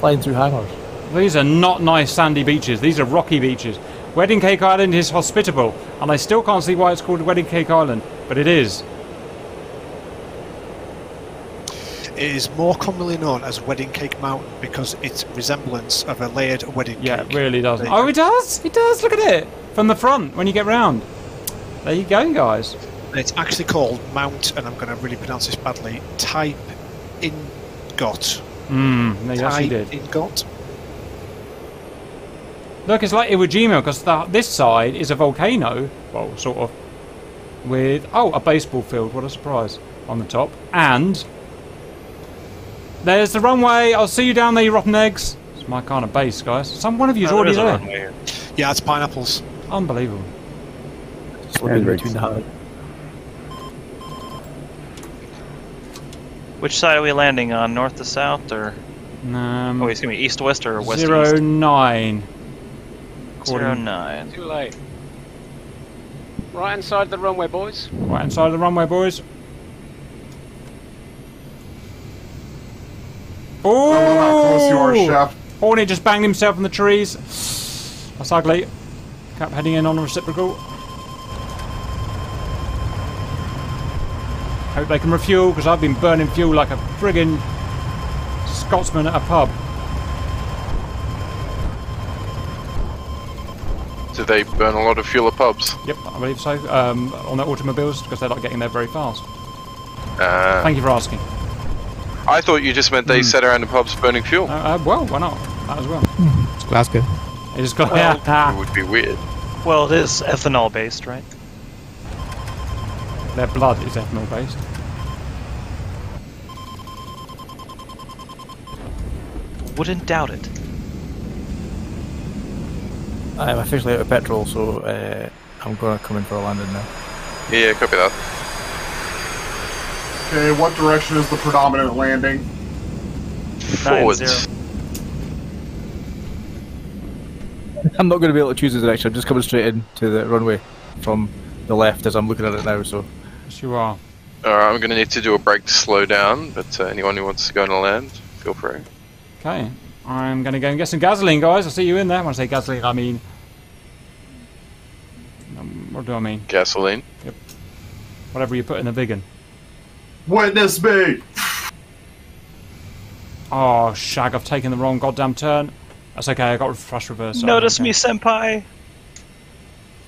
Flying through hangars. These are not nice sandy beaches. These are rocky beaches. Wedding Cake Island is hospitable, and I still can't see why it's called Wedding Cake Island, but it is. It is more commonly known as Wedding Cake Mountain because its resemblance of a layered wedding Yeah, cake. Yeah, it really does. There Oh, it does. It does. Look at it from the front when you get round. There you go, guys. It's actually called Mount, and I'm going to really pronounce this badly. Type Ingot. Hmm. No, yes, you Type did. Ingot. Look, it's like Iwo Jima because this side is a volcano. Well, sort of. With oh, a baseball field. What a surprise on the top. And there's the runway. I'll see you down there, you rotten eggs. It's my kind of base, guys. Some one of you's Oh, already is there. here. Yeah, it's pineapples. Unbelievable. Slipping Hendricks. between the hangars. Which side are we landing on? North to south, or Um, oh, it's gonna be east west or west zero east? nine. Zero According- nine. Too late. Right inside the runway, boys. Right inside the runway, boys. Close you are, Oh! Chef. Hornet just banged himself in the trees. That's ugly. Cap heading in on a reciprocal. Hope they can refuel because I've been burning fuel like a friggin' Scotsman at a pub. Do they burn a lot of fuel at pubs? Yep, I believe so. Um, on their automobiles because they're not getting there very fast. Uh, Thank you for asking. I thought you just meant they sat around the pubs burning fuel. Uh, uh, well, why not? That as well. It's Glasgow. It is got. it would be weird. Well, it is ethanol based, right? Their blood is ethanol based. Wouldn't doubt it. I'm officially out of petrol, so uh, I'm gonna come in for a landing now. Yeah, copy that. Okay, what direction is the predominant landing? Forwards. I'm not going to be able to choose the direction. I'm just coming straight into the runway from the left as I'm looking at it now. So Yes, you are. Alright, I'm gonna need to do a break to slow down, but uh, anyone who wants to go on a land, feel free. Okay. I'm going to go and get some gasoline, guys. I'll see you in there. When I say gasoline, I mean... Um, what do I mean? Gasoline. Yep. Whatever you put in the big one. Witness me! Oh, shag, I've taken the wrong goddamn turn. That's okay, I got flash reverse. so I'm Notice okay. me, senpai.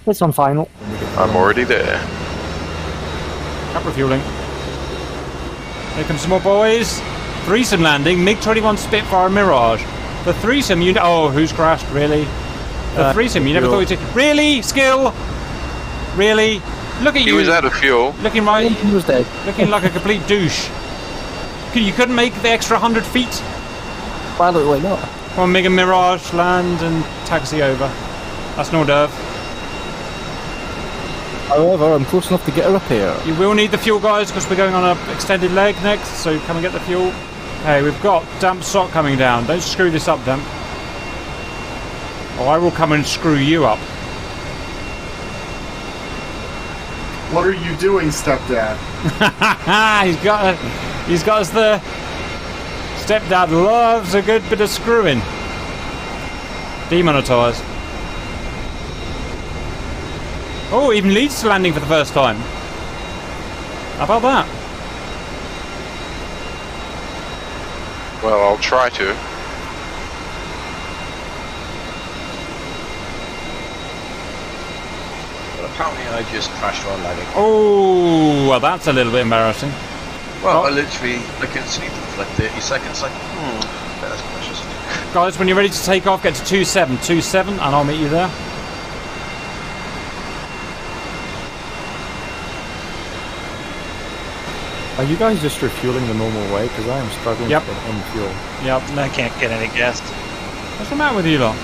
It's on final. I'm already there. Cap refueling. Here comes some more boys. Threesome landing, MiG-21 Spitfire Mirage. The threesome, you Oh, who's crashed, really? The Uh, threesome, you never thought you'd... Really? Skill? Really? Look at He you. was out of fuel. Looking right... He was dead. Looking like a complete douche. You couldn't make the extra 100 feet? Why why not? Come on, MiG and Mirage, land and taxi over. That's an hors d'oeuvre. However, I'm close enough to get her up here. You will need the fuel, guys, because we're going on an extended leg next, so come and get the fuel. Hey, we've got Damp Sock coming down. Don't screw this up, Damp. Or I will come and screw you up. What are you doing, stepdad? he's got a, he's got us the stepdad loves a good bit of screwing. Demonetised. Oh, even leads to landing for the first time. How about that? Well, I'll try to. Apparently I just crashed while landing. Oh, well, that's a little bit embarrassing. Well, I literally, I couldn't sleep for like 30 seconds, like, hmm, that's precious. Guys, when you're ready to take off, get to 27. 27, and I'll meet you there. Are you guys just refueling the normal way? Because I am struggling Yep. to get any fuel. Yep. I can't get any gas. What's the matter with you lot?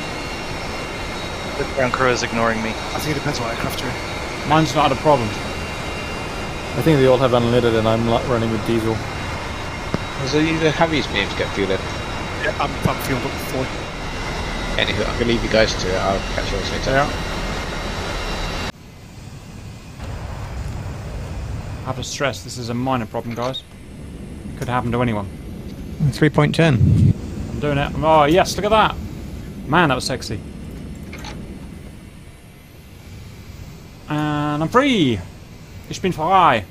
The ground crew is ignoring me. I think it depends what aircraft you're in. Mine's not a problem. I think they all have unleaded and I'm like running with diesel. So you the heavies be able to get fuel in? Yeah, I'm, I'm fueled up fully. Anywho, I'm gonna leave you guys to it. I'll catch you all later. Yeah. I have to stress this is a minor problem, guys. It could happen to anyone. 3.10. I'm doing it. Oh, yes, look at that. Man, that was sexy. And I'm free. Ich bin frei.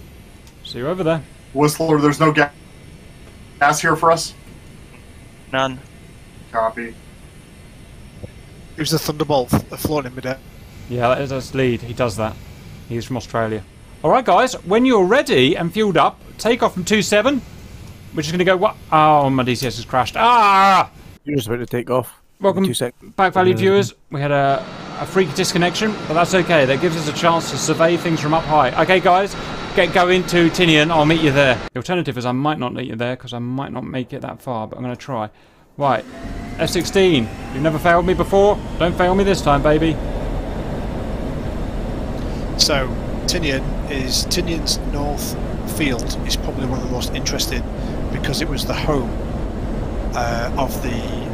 See you over there. Whistler, there's no ga- gas here for us? None. Copy. It was the Thunderbolt f- floating in midair. Yeah, that is that's lead. He does that. He's from Australia. All right, guys. When you're ready and fueled up, take off from 2-7. Which is going to go... What? Oh, my DCS has crashed. Ah! You're just about to take off. Welcome Two back, valued viewers. We had a, a freak disconnection, but that's okay. That gives us a chance to survey things from up high. Okay, guys, get going to Tinian. I'll meet you there. The alternative is I might not meet you there because I might not make it that far, but I'm going to try. Right, F-16. You've never failed me before. Don't fail me this time, baby. So, Tinian is Tinian's north field is probably one of the most interesting because it was the home uh, of the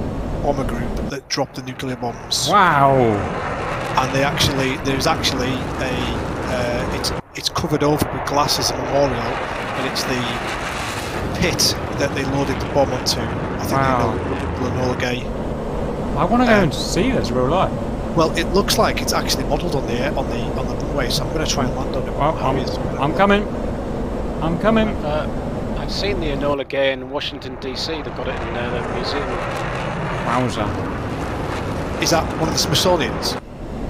bomber group that dropped the nuclear bombs. Wow. And they actually there's actually a uh, it's it's covered over with glass as a memorial, and it's the pit that they loaded the bomb onto. I think Wow. they know Enola Gay. I want to go and see this real life. Well, it looks like it's actually modelled on the air, on the on the runway, so I'm going to try and land on it. Well, I'm, I'm coming. I'm coming. Uh, I've seen the Enola Gay in Washington DC. They've got it in uh, their museum. Wowza. Is that one of the Smithsonian's?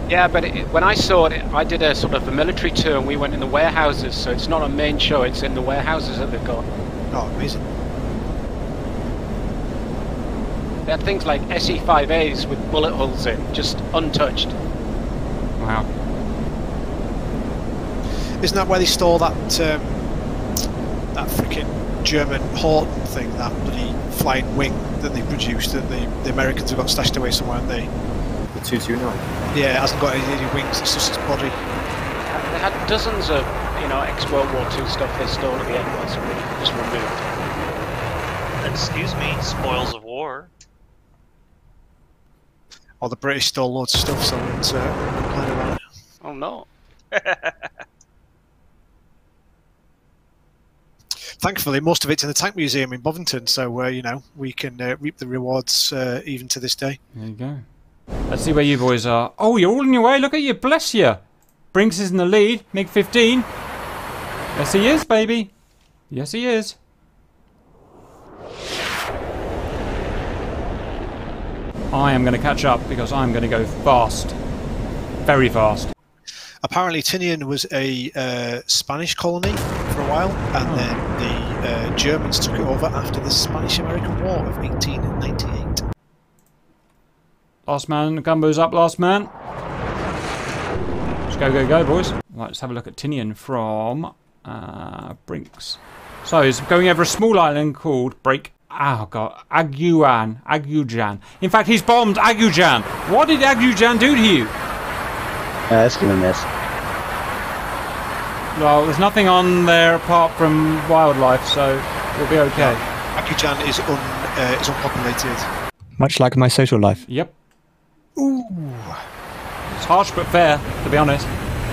Yeah, but it, when I saw it, I did a sort of a military tour, and we went in the warehouses. So it's not a main show; it's in the warehouses that they've got. Oh, amazing. They had things like SE5As with bullet holes in, just untouched. Wow. Isn't that where they store that um, that freaking German Horten thing, that bloody flying wing that they produced that the, the Americans have got stashed away somewhere, haven't they? The 229. Yeah, it hasn't got any, any wings, it's just its body. They had dozens of, you know, ex-World War II stuff they stored at the airport, so we just removed. Excuse me, spoils of war. Or the British stole loads of stuff, so it's uh, complain about it. Oh no. Thankfully, most of it's in the Tank Museum in Bovington, so uh, you know we can uh, reap the rewards uh, even to this day. There you go. Let's see where you boys are. Oh, you're all in your way. Look at you. Bless you. Brinks is in the lead. MiG 15. Yes, he is, baby. Yes, he is. I am going to catch up because I'm going to go fast. Very fast. Apparently, Tinian was a uh, Spanish colony a while, and then the uh, Germans took it over after the Spanish-American War of 1898. Last man, Gumbo's up, last man. Let's go, go, go, boys. Right, let's have a look at Tinian from uh, Brinks. So he's going over a small island called Break. Oh god, Aguan, Aguijan. In fact, he's bombed Aguijan. What did Aguijan do to you? Uh, it's gonna miss. Well, there's nothing on there apart from wildlife, so we'll be okay. Akujan is un uh, is unpopulated. Much like my social life. Yep. Ooh. It's harsh but fair, to be honest.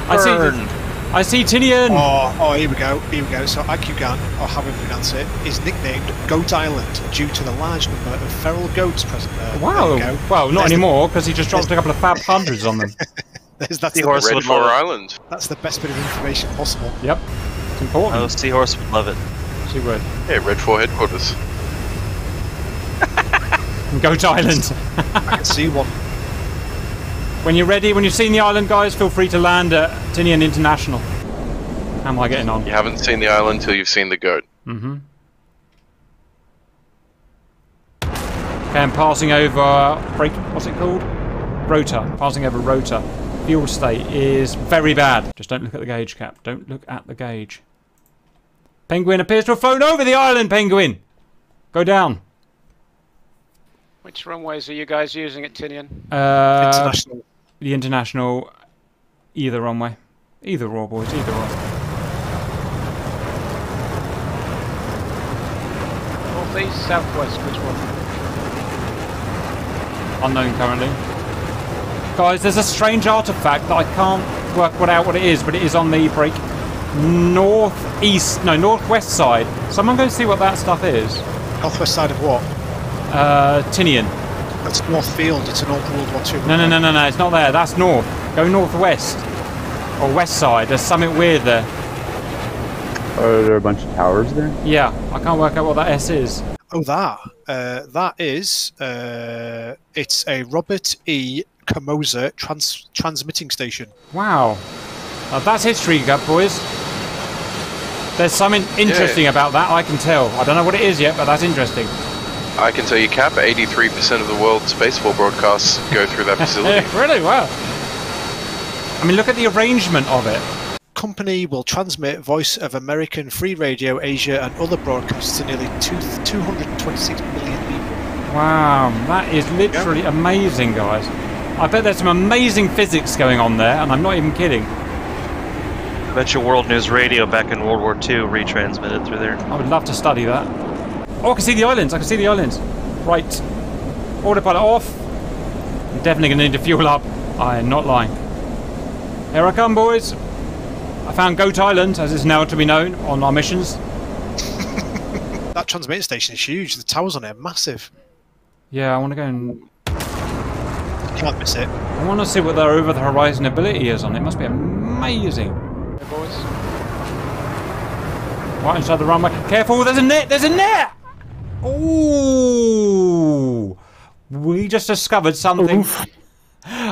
I Burned. see. I see Tinian. Oh, oh, here we go, here we go. So Akugan, or however you pronounce it, is nicknamed Goat Island due to the large number of feral goats present there. Wow. There you go. Well, not There's anymore because he just dropped a couple of fab hundreds on them. There's, that's, Seahorse the would best, love it. Island. that's the best bit of information possible. Yep. It's important. Oh, Seahorse would love it. She would. Yeah, Red 4 headquarters. Goat Island. I can see one. When you're ready, when you've seen the island, guys, feel free to land at Tinian International. How am I getting on? You haven't seen the island till you've seen the goat. Mm-hmm. Okay, I'm passing over. Break. What's it called? Rota. Passing over Rota. Fuel state is very bad. Just don't look at the gauge cap. Don't look at the gauge. Penguin appears to have flown over the island. Penguin, go down. Which runways are you guys using at Tinian? Uh, International. The international. Either runway. Either or, boys. Either or. Northeast, southwest, which one? Unknown currently. Guys, there's a strange artifact that I can't work what out what it is, but it is on the break northeast, no, northwest side. Someone go see what that stuff is. Northwest side of what? Uh, Tinian. That's Northfield. It's an old World War II. No, no, no, no, no, it's not there. That's north. Go northwest. Or west side. There's something weird there. Are there a bunch of towers there? Yeah, I can't work out what that S is. Oh, that. Uh, that is. Uh, it's a Robert E. Kamosa trans- transmitting station. Wow. Uh, that's history, gut boys. There's something interesting about that, I can tell. I don't know what it is yet, but that's interesting. I can tell you, Cap, 83% of the world's baseball broadcasts go through that facility. really? Wow. I mean, look at the arrangement of it. Company will transmit Voice of American Free Radio Asia and other broadcasts to nearly two, 226 million people. Wow, that is literally amazing, guys. I bet there's some amazing physics going on there, and I'm not even kidding. I bet your World News Radio back in World War II retransmitted through there. I would love to study that. Oh, I can see the islands. I can see the islands. Right. Autopilot off. I'm definitely going to need to fuel up. I am not lying. Here I come, boys. I found Goat Island, as is now to be known, on our missions. That transmitting station is huge. The towers on it are massive. Yeah, I want to go and... Can't miss it. I want to see what their over-the-horizon ability is on it. It must be amazing. Hey, boys. Right inside the runway. Careful, there's a net! There's a net! Ooh! We just discovered something.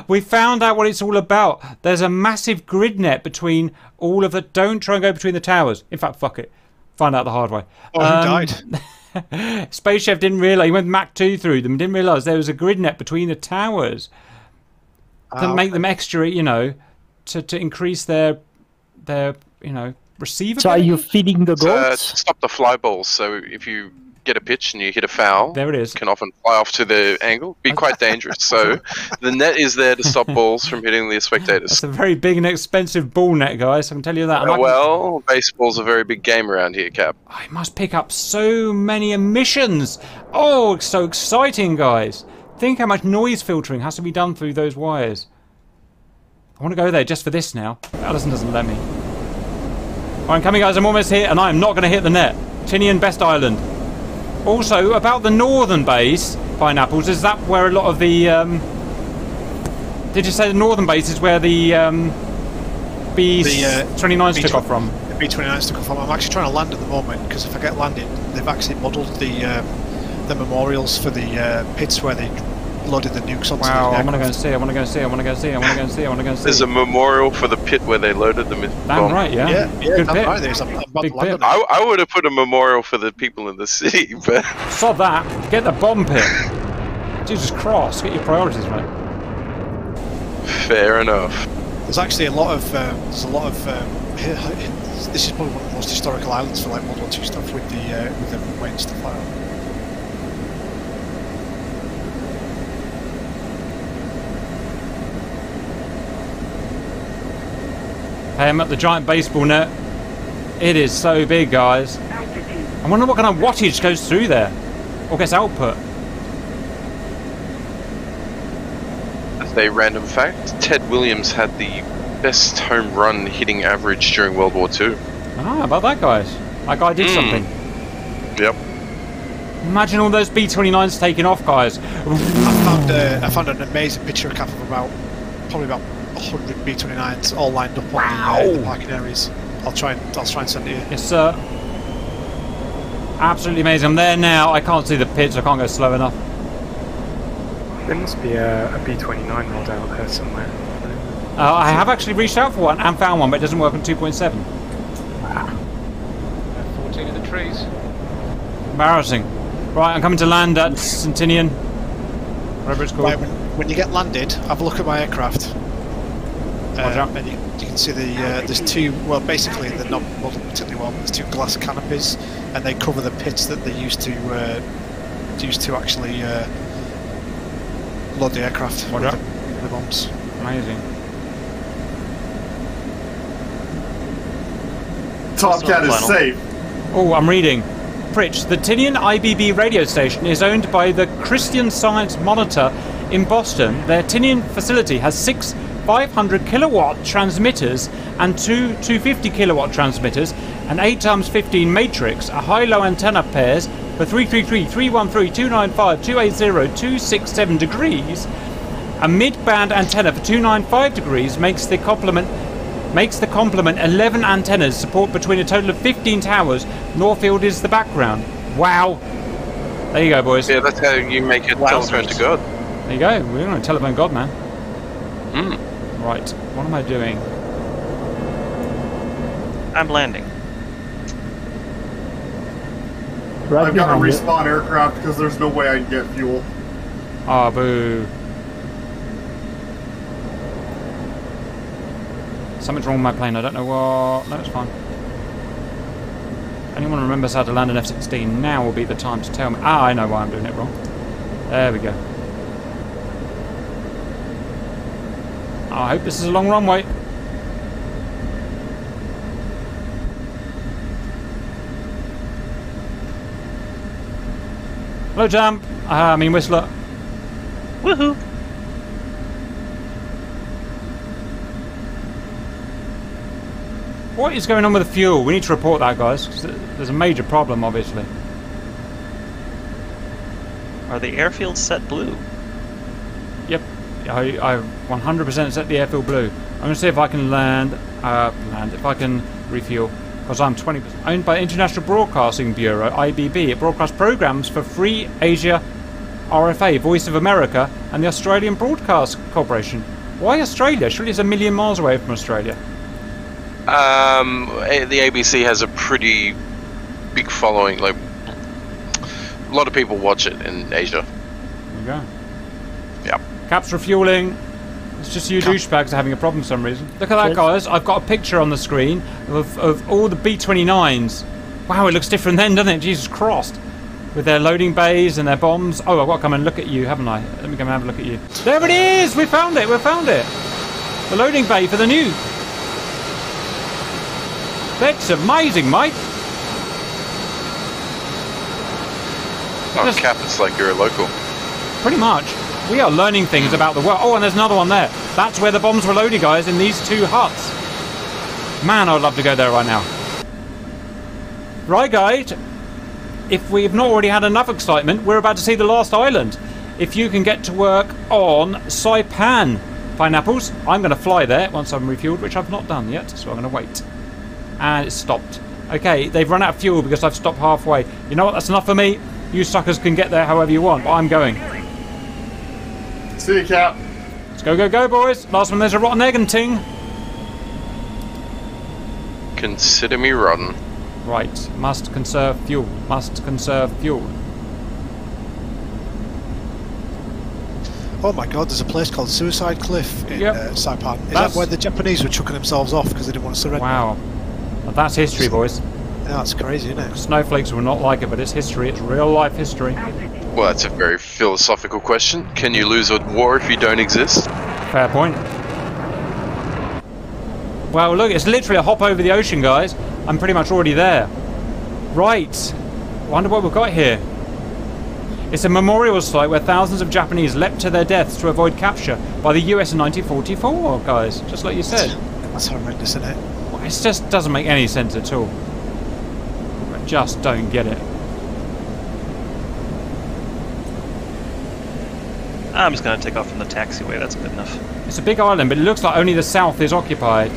We found out what it's all about. There's a massive grid net between all of the. Don't try and go between the towers. In fact, fuck it. Find out the hard way. Oh, who um, died? Space Chef didn't realise. He went Mach 2 through them. Didn't realise there was a grid net between the towers to Oh, make them extra, you know, to, to increase their their you know receiver. So are you feeding the So, uh, to stop the fly balls. So if you get a pitch and you hit a foul, there it is. Can often fly off to the angle, be quite dangerous. So the net is there to stop balls from hitting the spectators. It's a very big and expensive ball net, guys. I can tell you that. Can- well, baseball's a very big game around here, Cap. I must pick up so many emissions. Oh, it's so exciting, guys. Think how much noise filtering has to be done through those wires. I want to go there just for this now. Allison doesn't let me. Right, I'm coming, guys. I'm almost here, and I am not going to hit the net. Tinian Best Island. Also, about the northern base, pineapples, is that where a lot of the. Um, did you say the northern base is where the um, B The, uh, 29s took B- off from? The B-29s took off from. I'm actually trying to land at the moment because if I get landed, they've actually modelled the um, the memorials for the uh, pits where they loaded the nukes onto Wow, the I want to go and see. I want to go and see. I want to go and see. I want to go and see. I want to go and see. There's a memorial for the pit where they loaded the myth Damn bomb. right, yeah. Yeah, yeah, Good pit. right there is. I'm, I'm Big to pit. I, I would have put a memorial for the people in the city, but Sod that. Get the bomb pit. Jesus Christ, get your priorities right. fair enough. There's actually a lot of um, there's a lot of um, this is probably one of the most historical islands for like World War II stuff with the uh, with the runway and stuff like that. Hey, I'm at the giant baseball net. It is so big, guys. I wonder what kind of wattage goes through there. Or gets output. As a random fact, Ted Williams had the best home run hitting average during World War II. Ah, how about that, guys? That guy did Mm. something. Yep. Imagine all those B-29s taking off, guys. I found uh, I found an amazing picture of a couple of about probably about 100 B-29s all lined up on the, uh, the parking areas. I'll try and I'll try and send it to you. Yes, sir. Absolutely amazing. I'm there now. I can't see the pitch. I can't go slow enough. There must be a, a B29 mod out there somewhere. Uh, I have actually reached out for one and found one, but it doesn't work on 2.7. 14 in the trees. Embarrassing. Right, I'm coming to land at Centinian. Whatever it's called. Right, when, when you get landed, have a look at my aircraft. Roger. Um, and you, you can see the uh, there's two. Well, basically they're not modelled particularly well. There's two glass canopies, and they cover the pits that they used to uh, used to actually uh, load the aircraft with the, the bombs. Amazing. Top Cat is safe. Oh, I'm reading. Pritch, the Tinian IBB radio station is owned by the Christian Science Monitor in Boston. Their Tinian facility has six 500 kilowatt transmitters and two 250 kilowatt transmitters, an 8 times 15 matrix, a high-low antenna pairs for 333, 313, 295, 280, 267 degrees. A mid-band antenna for 295 degrees makes the complement makes the complement 11 antennas support between a total of 15 towers. Northfield is the background. Wow. There you go, boys. Yeah, that's how you make a telephone to God. There you go. We're on a telephone god, man. Mm. Right. What am I doing? I'm landing. Right I've got to behind you. respawn aircraft because there's no way I can get fuel. Ah, boo. Something's wrong with my plane. I don't know what. No, it's fine. Anyone remembers how to land an F-16? Now will be the time to tell me. Ah, I know why I'm doing it wrong. There we go. I hope this is a long runway. Hello, Jam. Uh, I mean, Whistler. Woohoo! What is going on with the fuel? We need to report that, guys. 'cause th- there's a major problem, obviously. Are the airfields set blue? I 100% set the airfield blue. I'm going to see if I can land, uh, land, if I can refuel, because I'm 20% owned by International Broadcasting Bureau, IBB. It broadcasts programs for Free Asia, RFA, Voice of America, and the Australian Broadcast Corporation. Why Australia? Surely it's a million miles away from Australia. Um, eh, the ABC has a pretty big following. Like, a lot of people watch it in Asia. There you go. Yep. Caps refueling. It's just you douchebags are having a problem for some reason. Look at that, guys. I've got a picture on the screen of, of all the B-29s. Wow, it looks different then, doesn't it? Jesus Christ. with their loading bays and their bombs. Oh, I've got to come and look at you, haven't I? Let me come and have a look at you. There it is! We found it! We found it! The loading bay for the nuke. That's amazing, mate. Oh, Cap, it's like you're a local. Pretty much. We are learning things about the world. Oh, and there's another one there. That's where the bombs were loaded, guys, in these two huts. Man, I'd love to go there right now. Right, guys. If we've not already had enough excitement, we're about to see the last island. If you can get to work on Saipan pineapples, I'm going to fly there once I'm refueled, which I've not done yet, so I'm going to wait. And it's stopped. Okay, they've run out of fuel because I've stopped halfway. You know what? That's enough for me. You suckers can get there however you want, but I'm going. See you, Cap. Let's go, go, go, boys. Last one, there's a rotten egg and ting. Consider me rotten. Right, must conserve fuel. Must conserve fuel. Oh my god, there's a place called Suicide Cliff in Yep. uh, Saipan. Is That's- that where the Japanese were chucking themselves off because they didn't want to surrender? Wow. Well, that's history, boys. Yeah, that's crazy, isn't it? Snowflakes will not like it, but it's history. It's real life history. Well, that's a very philosophical question. Can you lose a war if you don't exist? Fair point. Well, look, it's literally a hop over the ocean, guys. I'm pretty much already there. Right. Wonder what we've got here. It's a memorial site where thousands of Japanese leapt to their deaths to avoid capture by the US in 1944, guys. Just like you said. That's horrendous, isn't it? Well, It just doesn't make any sense at all. I just don't get it. I'm just gonna take off from the taxiway. That's good enough. It's a big island, but it looks like only the south is occupied.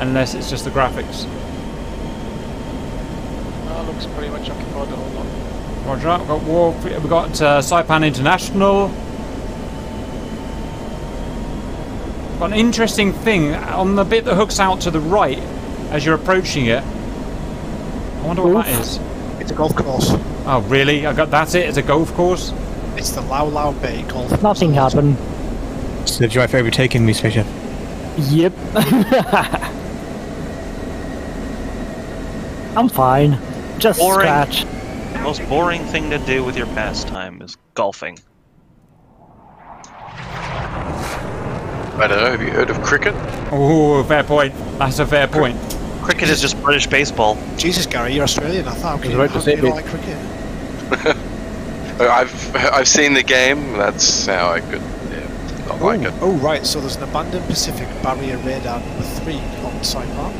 Unless it's just the graphics. Oh, looks pretty much occupied the whole lot. Roger, we've got war. We've got uh, Saipan International. Got an interesting thing on the bit that hooks out to the right as you're approaching it. I wonder what that Oof. is. It's a golf course. Oh, really? I got that's it. It's a golf course. It's the Lau Lau Bay Golf Nothing happened. So did you have overtaken me, Spaceship? Yep. I'm fine. Just Boring. scratch. The most boring thing to do with your pastime is golfing. I don't know. Have you heard of cricket? Oh, fair point. That's a fair point. Cricket is just British baseball. Jesus, Gary, you're Australian. I thought, okay, about to say you it. not like cricket? Uh, I've I've seen the game. That's how I could yeah, not like it. Oh, right, so there's an abandoned Pacific barrier radar number three on Saipan.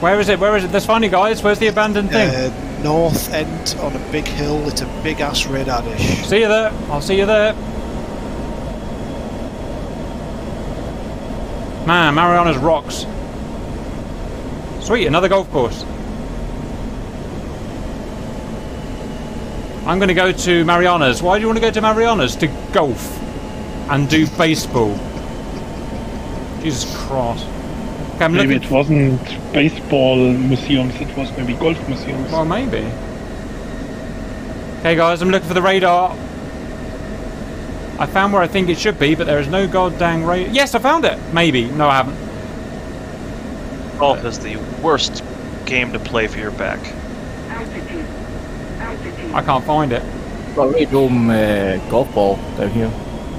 Where is it? Where is it? There's funny guys. Where's the abandoned thing? Uh, north end on a big hill. It's a big ass radar dish. See you there. I'll see you there. Man, Marianas rocks. Sweet, another golf course. I'm going to go to Marianas. Why do you want to go to Marianas? To golf and do baseball. Jesus Christ. Okay, Maybe it wasn't baseball museums, it was maybe golf museums. Well, maybe. Okay, guys, I'm looking for the radar. I found where I think it should be, but there is no goddamn radar. Yes, I found it. Maybe. No, I haven't. Golf is the worst game to play for your back. I can't find it. Got a radome uh, golf ball down here,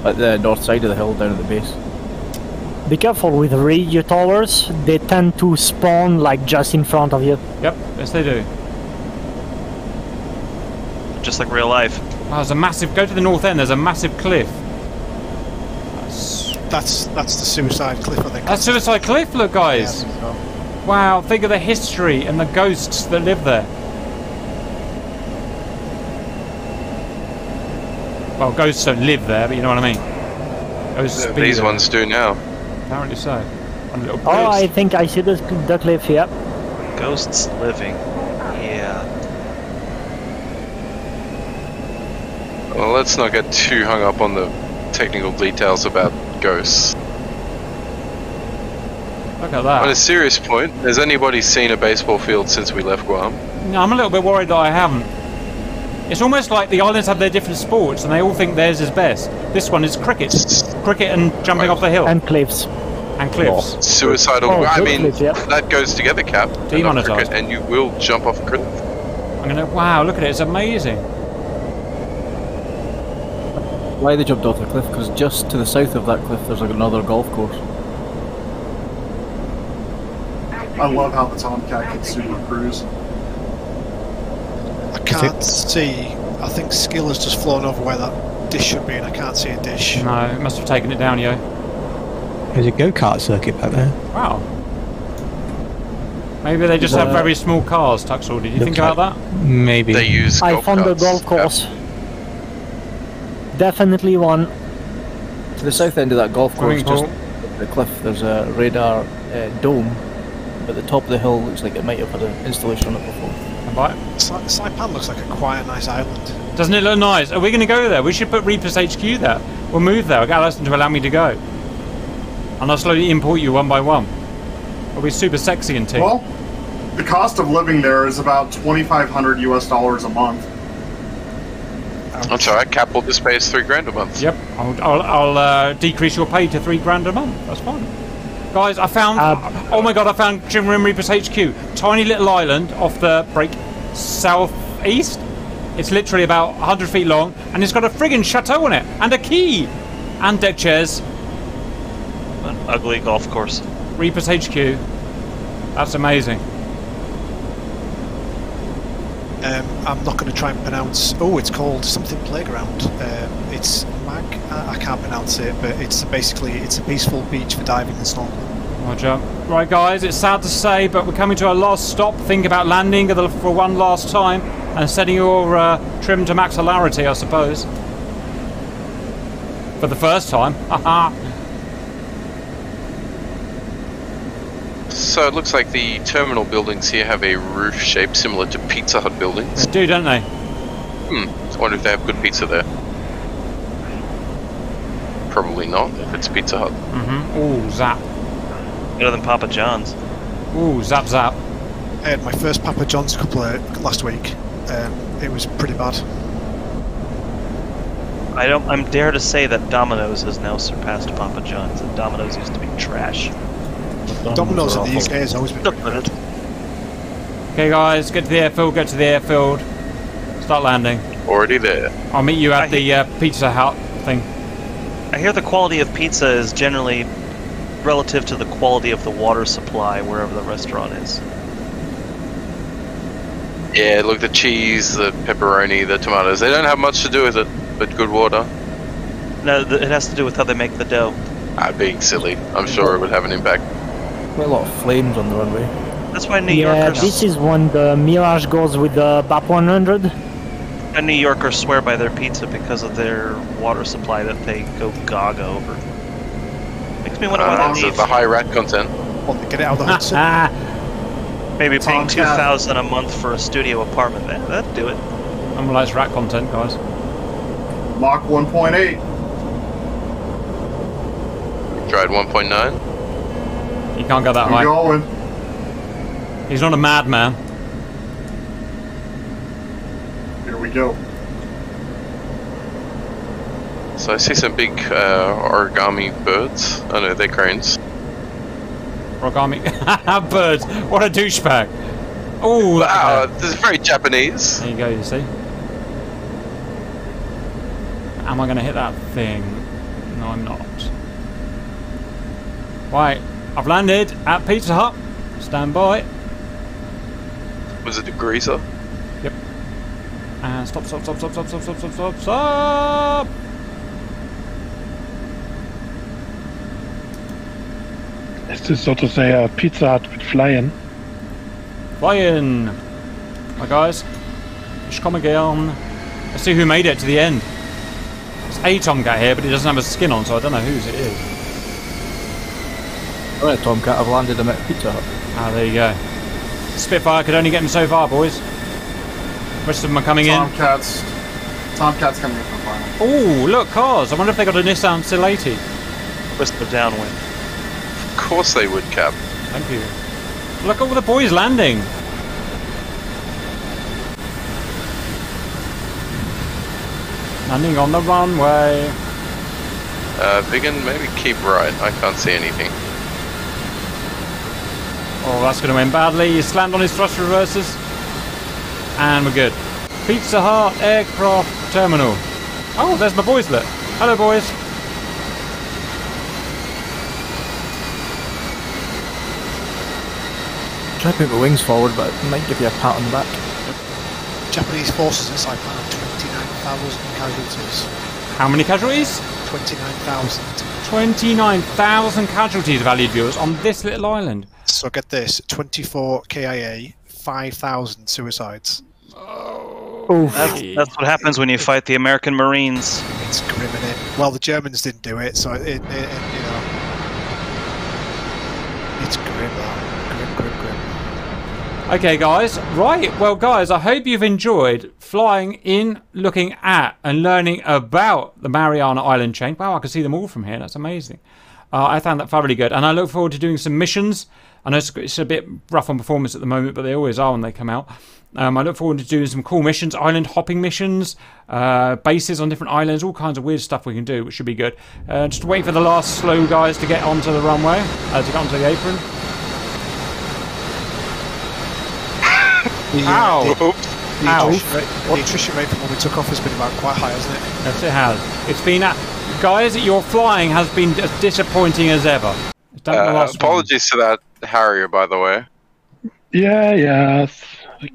at the north side of the hill, down at the base. Be careful with radio towers. They tend to spawn like just in front of you. Yep, yes they do. Just like real life. Oh, there's a massive. Go to the north end. There's a massive cliff. That's that's the suicide cliff, I think. That's Suicide Cliff. Look, guys. Wow, think of the history and the ghosts that live there. Well, ghosts don't live there, but you know what I mean. Ghosts Yeah, These there. ones do now. Apparently so. On little Oh. I think I see the, the cliff, yep. Ghosts living. Yeah. Well, let's not get too hung up on the technical details about ghosts. Look at that. On a serious point, has anybody seen a baseball field since we left Guam? No, I'm a little bit worried that I haven't. It's almost like the islands have their different sports and they all think theirs is best. This one is cricket. Cricket and jumping off the hill. And cliffs. And cliffs. Suicidal. Oh, I mean, cliff, yeah. that goes together, Cap. and not Demonetised. cricket, And you will jump off a cliff. I'm gonna. Wow, look at it. It's amazing. why they jumped off the cliff, because just to the south of that cliff there's like another golf course. I love how the Tomcat can super cruise. I can't see. I think skill has just flown over where that dish should be, and I can't see a dish. No, it must have taken it down, yo. There's a go-kart circuit back there. Wow. Maybe they just have very small cars, Tuxel. Did you think about that? Maybe. They use I found a golf course. Definitely one. To the south end of that golf course, just the cliff, there's a radar uh, dome. But the top of the hill looks like it might have had an installation on it before. Right. Saipan looks like a quiet, nice island. Doesn't it look nice? Are we going to go there? We should put Reapers HQ there. We'll move there. I'll get Alison to allow me to go. And I'll slowly import you one by one. We'll be super sexy and team. Well, the cost of living there is about 2,500 US dollars a month. I'm sorry, Cap will just pay us three grand a month. Yep. I'll, I'll, I'll uh, decrease your pay to three grand a month. That's fine. Guys, I found. oh my god, I found Jim Rim Reapers HQ. Tiny little island off the break southeast. It's literally about 100 feet long, and it's got a friggin' chateau on it, and a key, and deck chairs. An ugly golf course. Reapers HQ. That's amazing. Um, I'm not going to try and pronounce. Oh, it's called something playground. Um, it's Mag. I, I can't pronounce it, but it's basically it's a peaceful beach for diving and snorkeling. Roger. Right, guys, it's sad to say, but we're coming to our last stop. Think about landing for one last time and setting your uh, trim to max hilarity, I suppose. For the first time. So it looks like the terminal buildings here have a roof shape similar to Pizza Hut buildings. They do, don't they? Hmm. I wonder if they have good pizza there. Probably not, if it's Pizza Hut. Mm-hmm. Ooh, zap. Better than Papa John's. Ooh, zap zap. I had my first Papa John's a couple of last week. Um, it was pretty bad. I don't. I'm dare to say that Domino's has now surpassed Papa John's, and Domino's used to be trash. Domino's in the UK has always been. Look at it. Okay, guys, get to the airfield, get to the airfield. Start landing. Already there. I'll meet you at the uh, Pizza Hut thing. I hear the quality of pizza is generally relative to the quality of the water supply wherever the restaurant is. Yeah, look, the cheese, the pepperoni, the tomatoes, they don't have much to do with it, but good water. No, it has to do with how they make the dough. Ah, being silly. I'm sure it would have an impact. Quite a lot of flames on the runway. That's why New yeah, Yorkers this is when the Mirage goes with the BAP 100. and New Yorkers swear by their pizza because of their water supply that they go gaga over. Makes me wonder why Uh, that the, is. the high rat content. Well, they get it out of the Hudson. Maybe paying two thousand a month for a studio apartment. That, that'd do it. I'm Normalized rat content, guys. Mach 1.8. Tried 1.9. You can't go that I'm high. going. He's not a madman. Here we go. So I see some big uh, origami birds. Oh no, they're cranes. Origami. Birds. What a douchebag. Oh, Wow, this is very Japanese. There you go, you see. Am I going to hit that thing? No, I'm not. Right, I've landed at Pizza Hut. Stand by. Was it a greaser? Yep. And stop, stop, stop, stop, stop, stop, stop, stop, stop, stop. Is this so to say a Pizza Hut with flying? Flying. Hi guys. Ich komme gern. Let's see who made it to the end. It's a Tomcat here, but he doesn't have a skin on, so I don't know whose it is. Alright, Tomcat, I've landed him at Pizza Hut. Ah, there you go. Spitfire could only get him so far, boys. Rest of them are coming in. Tomcats. Tomcats coming in from final. Oh, look, cars. I wonder if they got a Nissan Silati. Twist the downwind. Of course they would, Cap. Thank you. Look at all the boys landing. Landing on the runway. Uh, Vigan, maybe keep right. I can't see anything. Oh, that's going to end badly. He slammed on his thrust reversers. And we're good. Pizza Hut Aircraft Terminal. Oh, there's my boyslet. Hello, boys. Try to put my wings forward, but it might give you a pat on the back. Japanese forces in Saipan have 29,000 casualties. How many casualties? 29,000. 29,000 casualties, valued viewers, on this little island. So get this 24 KIA, 5,000 suicides. Oh, That's, that's what happens when you fight the American Marines. It's grim, is it? Well, the Germans didn't do it, so it, it, it you know. It's grim, that. Okay, guys. Right. Well, guys, I hope you've enjoyed flying in, looking at, and learning about the Mariana Island chain. Wow, I can see them all from here. That's amazing. Uh, I found that thoroughly good, and I look forward to doing some missions. I know it's, it's a bit rough on performance at the moment, but they always are when they come out. Um, I look forward to doing some cool missions, island hopping missions, uh, bases on different islands, all kinds of weird stuff we can do, which should be good. Uh, just wait for the last slow guys to get onto the runway, uh, to get onto the apron. The, uh, Ow! The, the, Ow. attrition rate, the attrition rate from when we took off has been about quite high, hasn't it? Yes, it has. It's been, uh, guys, your flying has been as disappointing as ever. It's done the Uh, last one. apologies to that Harrier, by the way. Yeah, yes.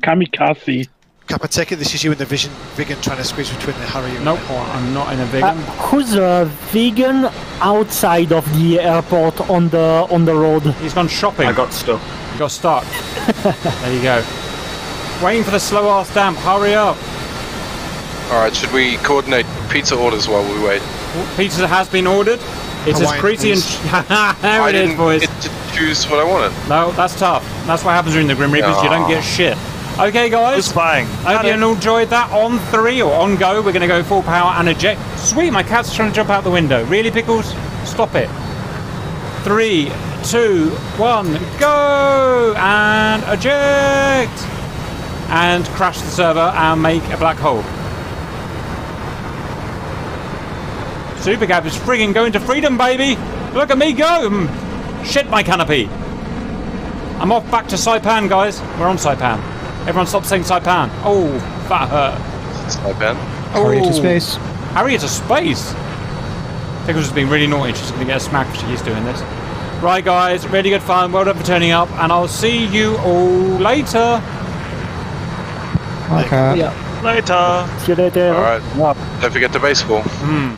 Kamikaze. Cap, I take it this is you and the Vision Vigan trying to squeeze between the Harry and Nope, the Horn. I'm not in a Uh, vegan. who's a vegan outside of the airport on the on the road? He's gone shopping. I got stuck. You got stuck. there you go. Waiting for the slow ass damp. Hurry up. Alright, should we coordinate pizza orders while we wait? Pizza has been ordered. It's as Hawaiian, greasy and there I it is, didn't boys. get to choose what I wanted. No, that's tough. That's what happens during the Grim Reapers. You don't get shit. Okay, guys. Who's flying? Hope you enjoyed that. On three or on go, we're going to go full power and eject. Sweet, my cat's trying to jump out the window. Really, Pickles? Stop it. Three, two, one, go! And eject! And crash the server and make a black hole. Super Gab is frigging going to freedom, baby! Look at me go! Mm, Shit my canopy! I'm off back to Saipan, guys. We're on Saipan. Everyone stop saying Saipan. Oh, that hurt. Saipan? Harrier to Oh. space. Harrier to space? Pickles has been really naughty. She's going to get a smack if she keeps doing this. Right, guys. Really good fun. Well done for turning up. And I'll see you all later. Okay. Yeah. Later. See you later. Alright. Don't forget the baseball. Hmm.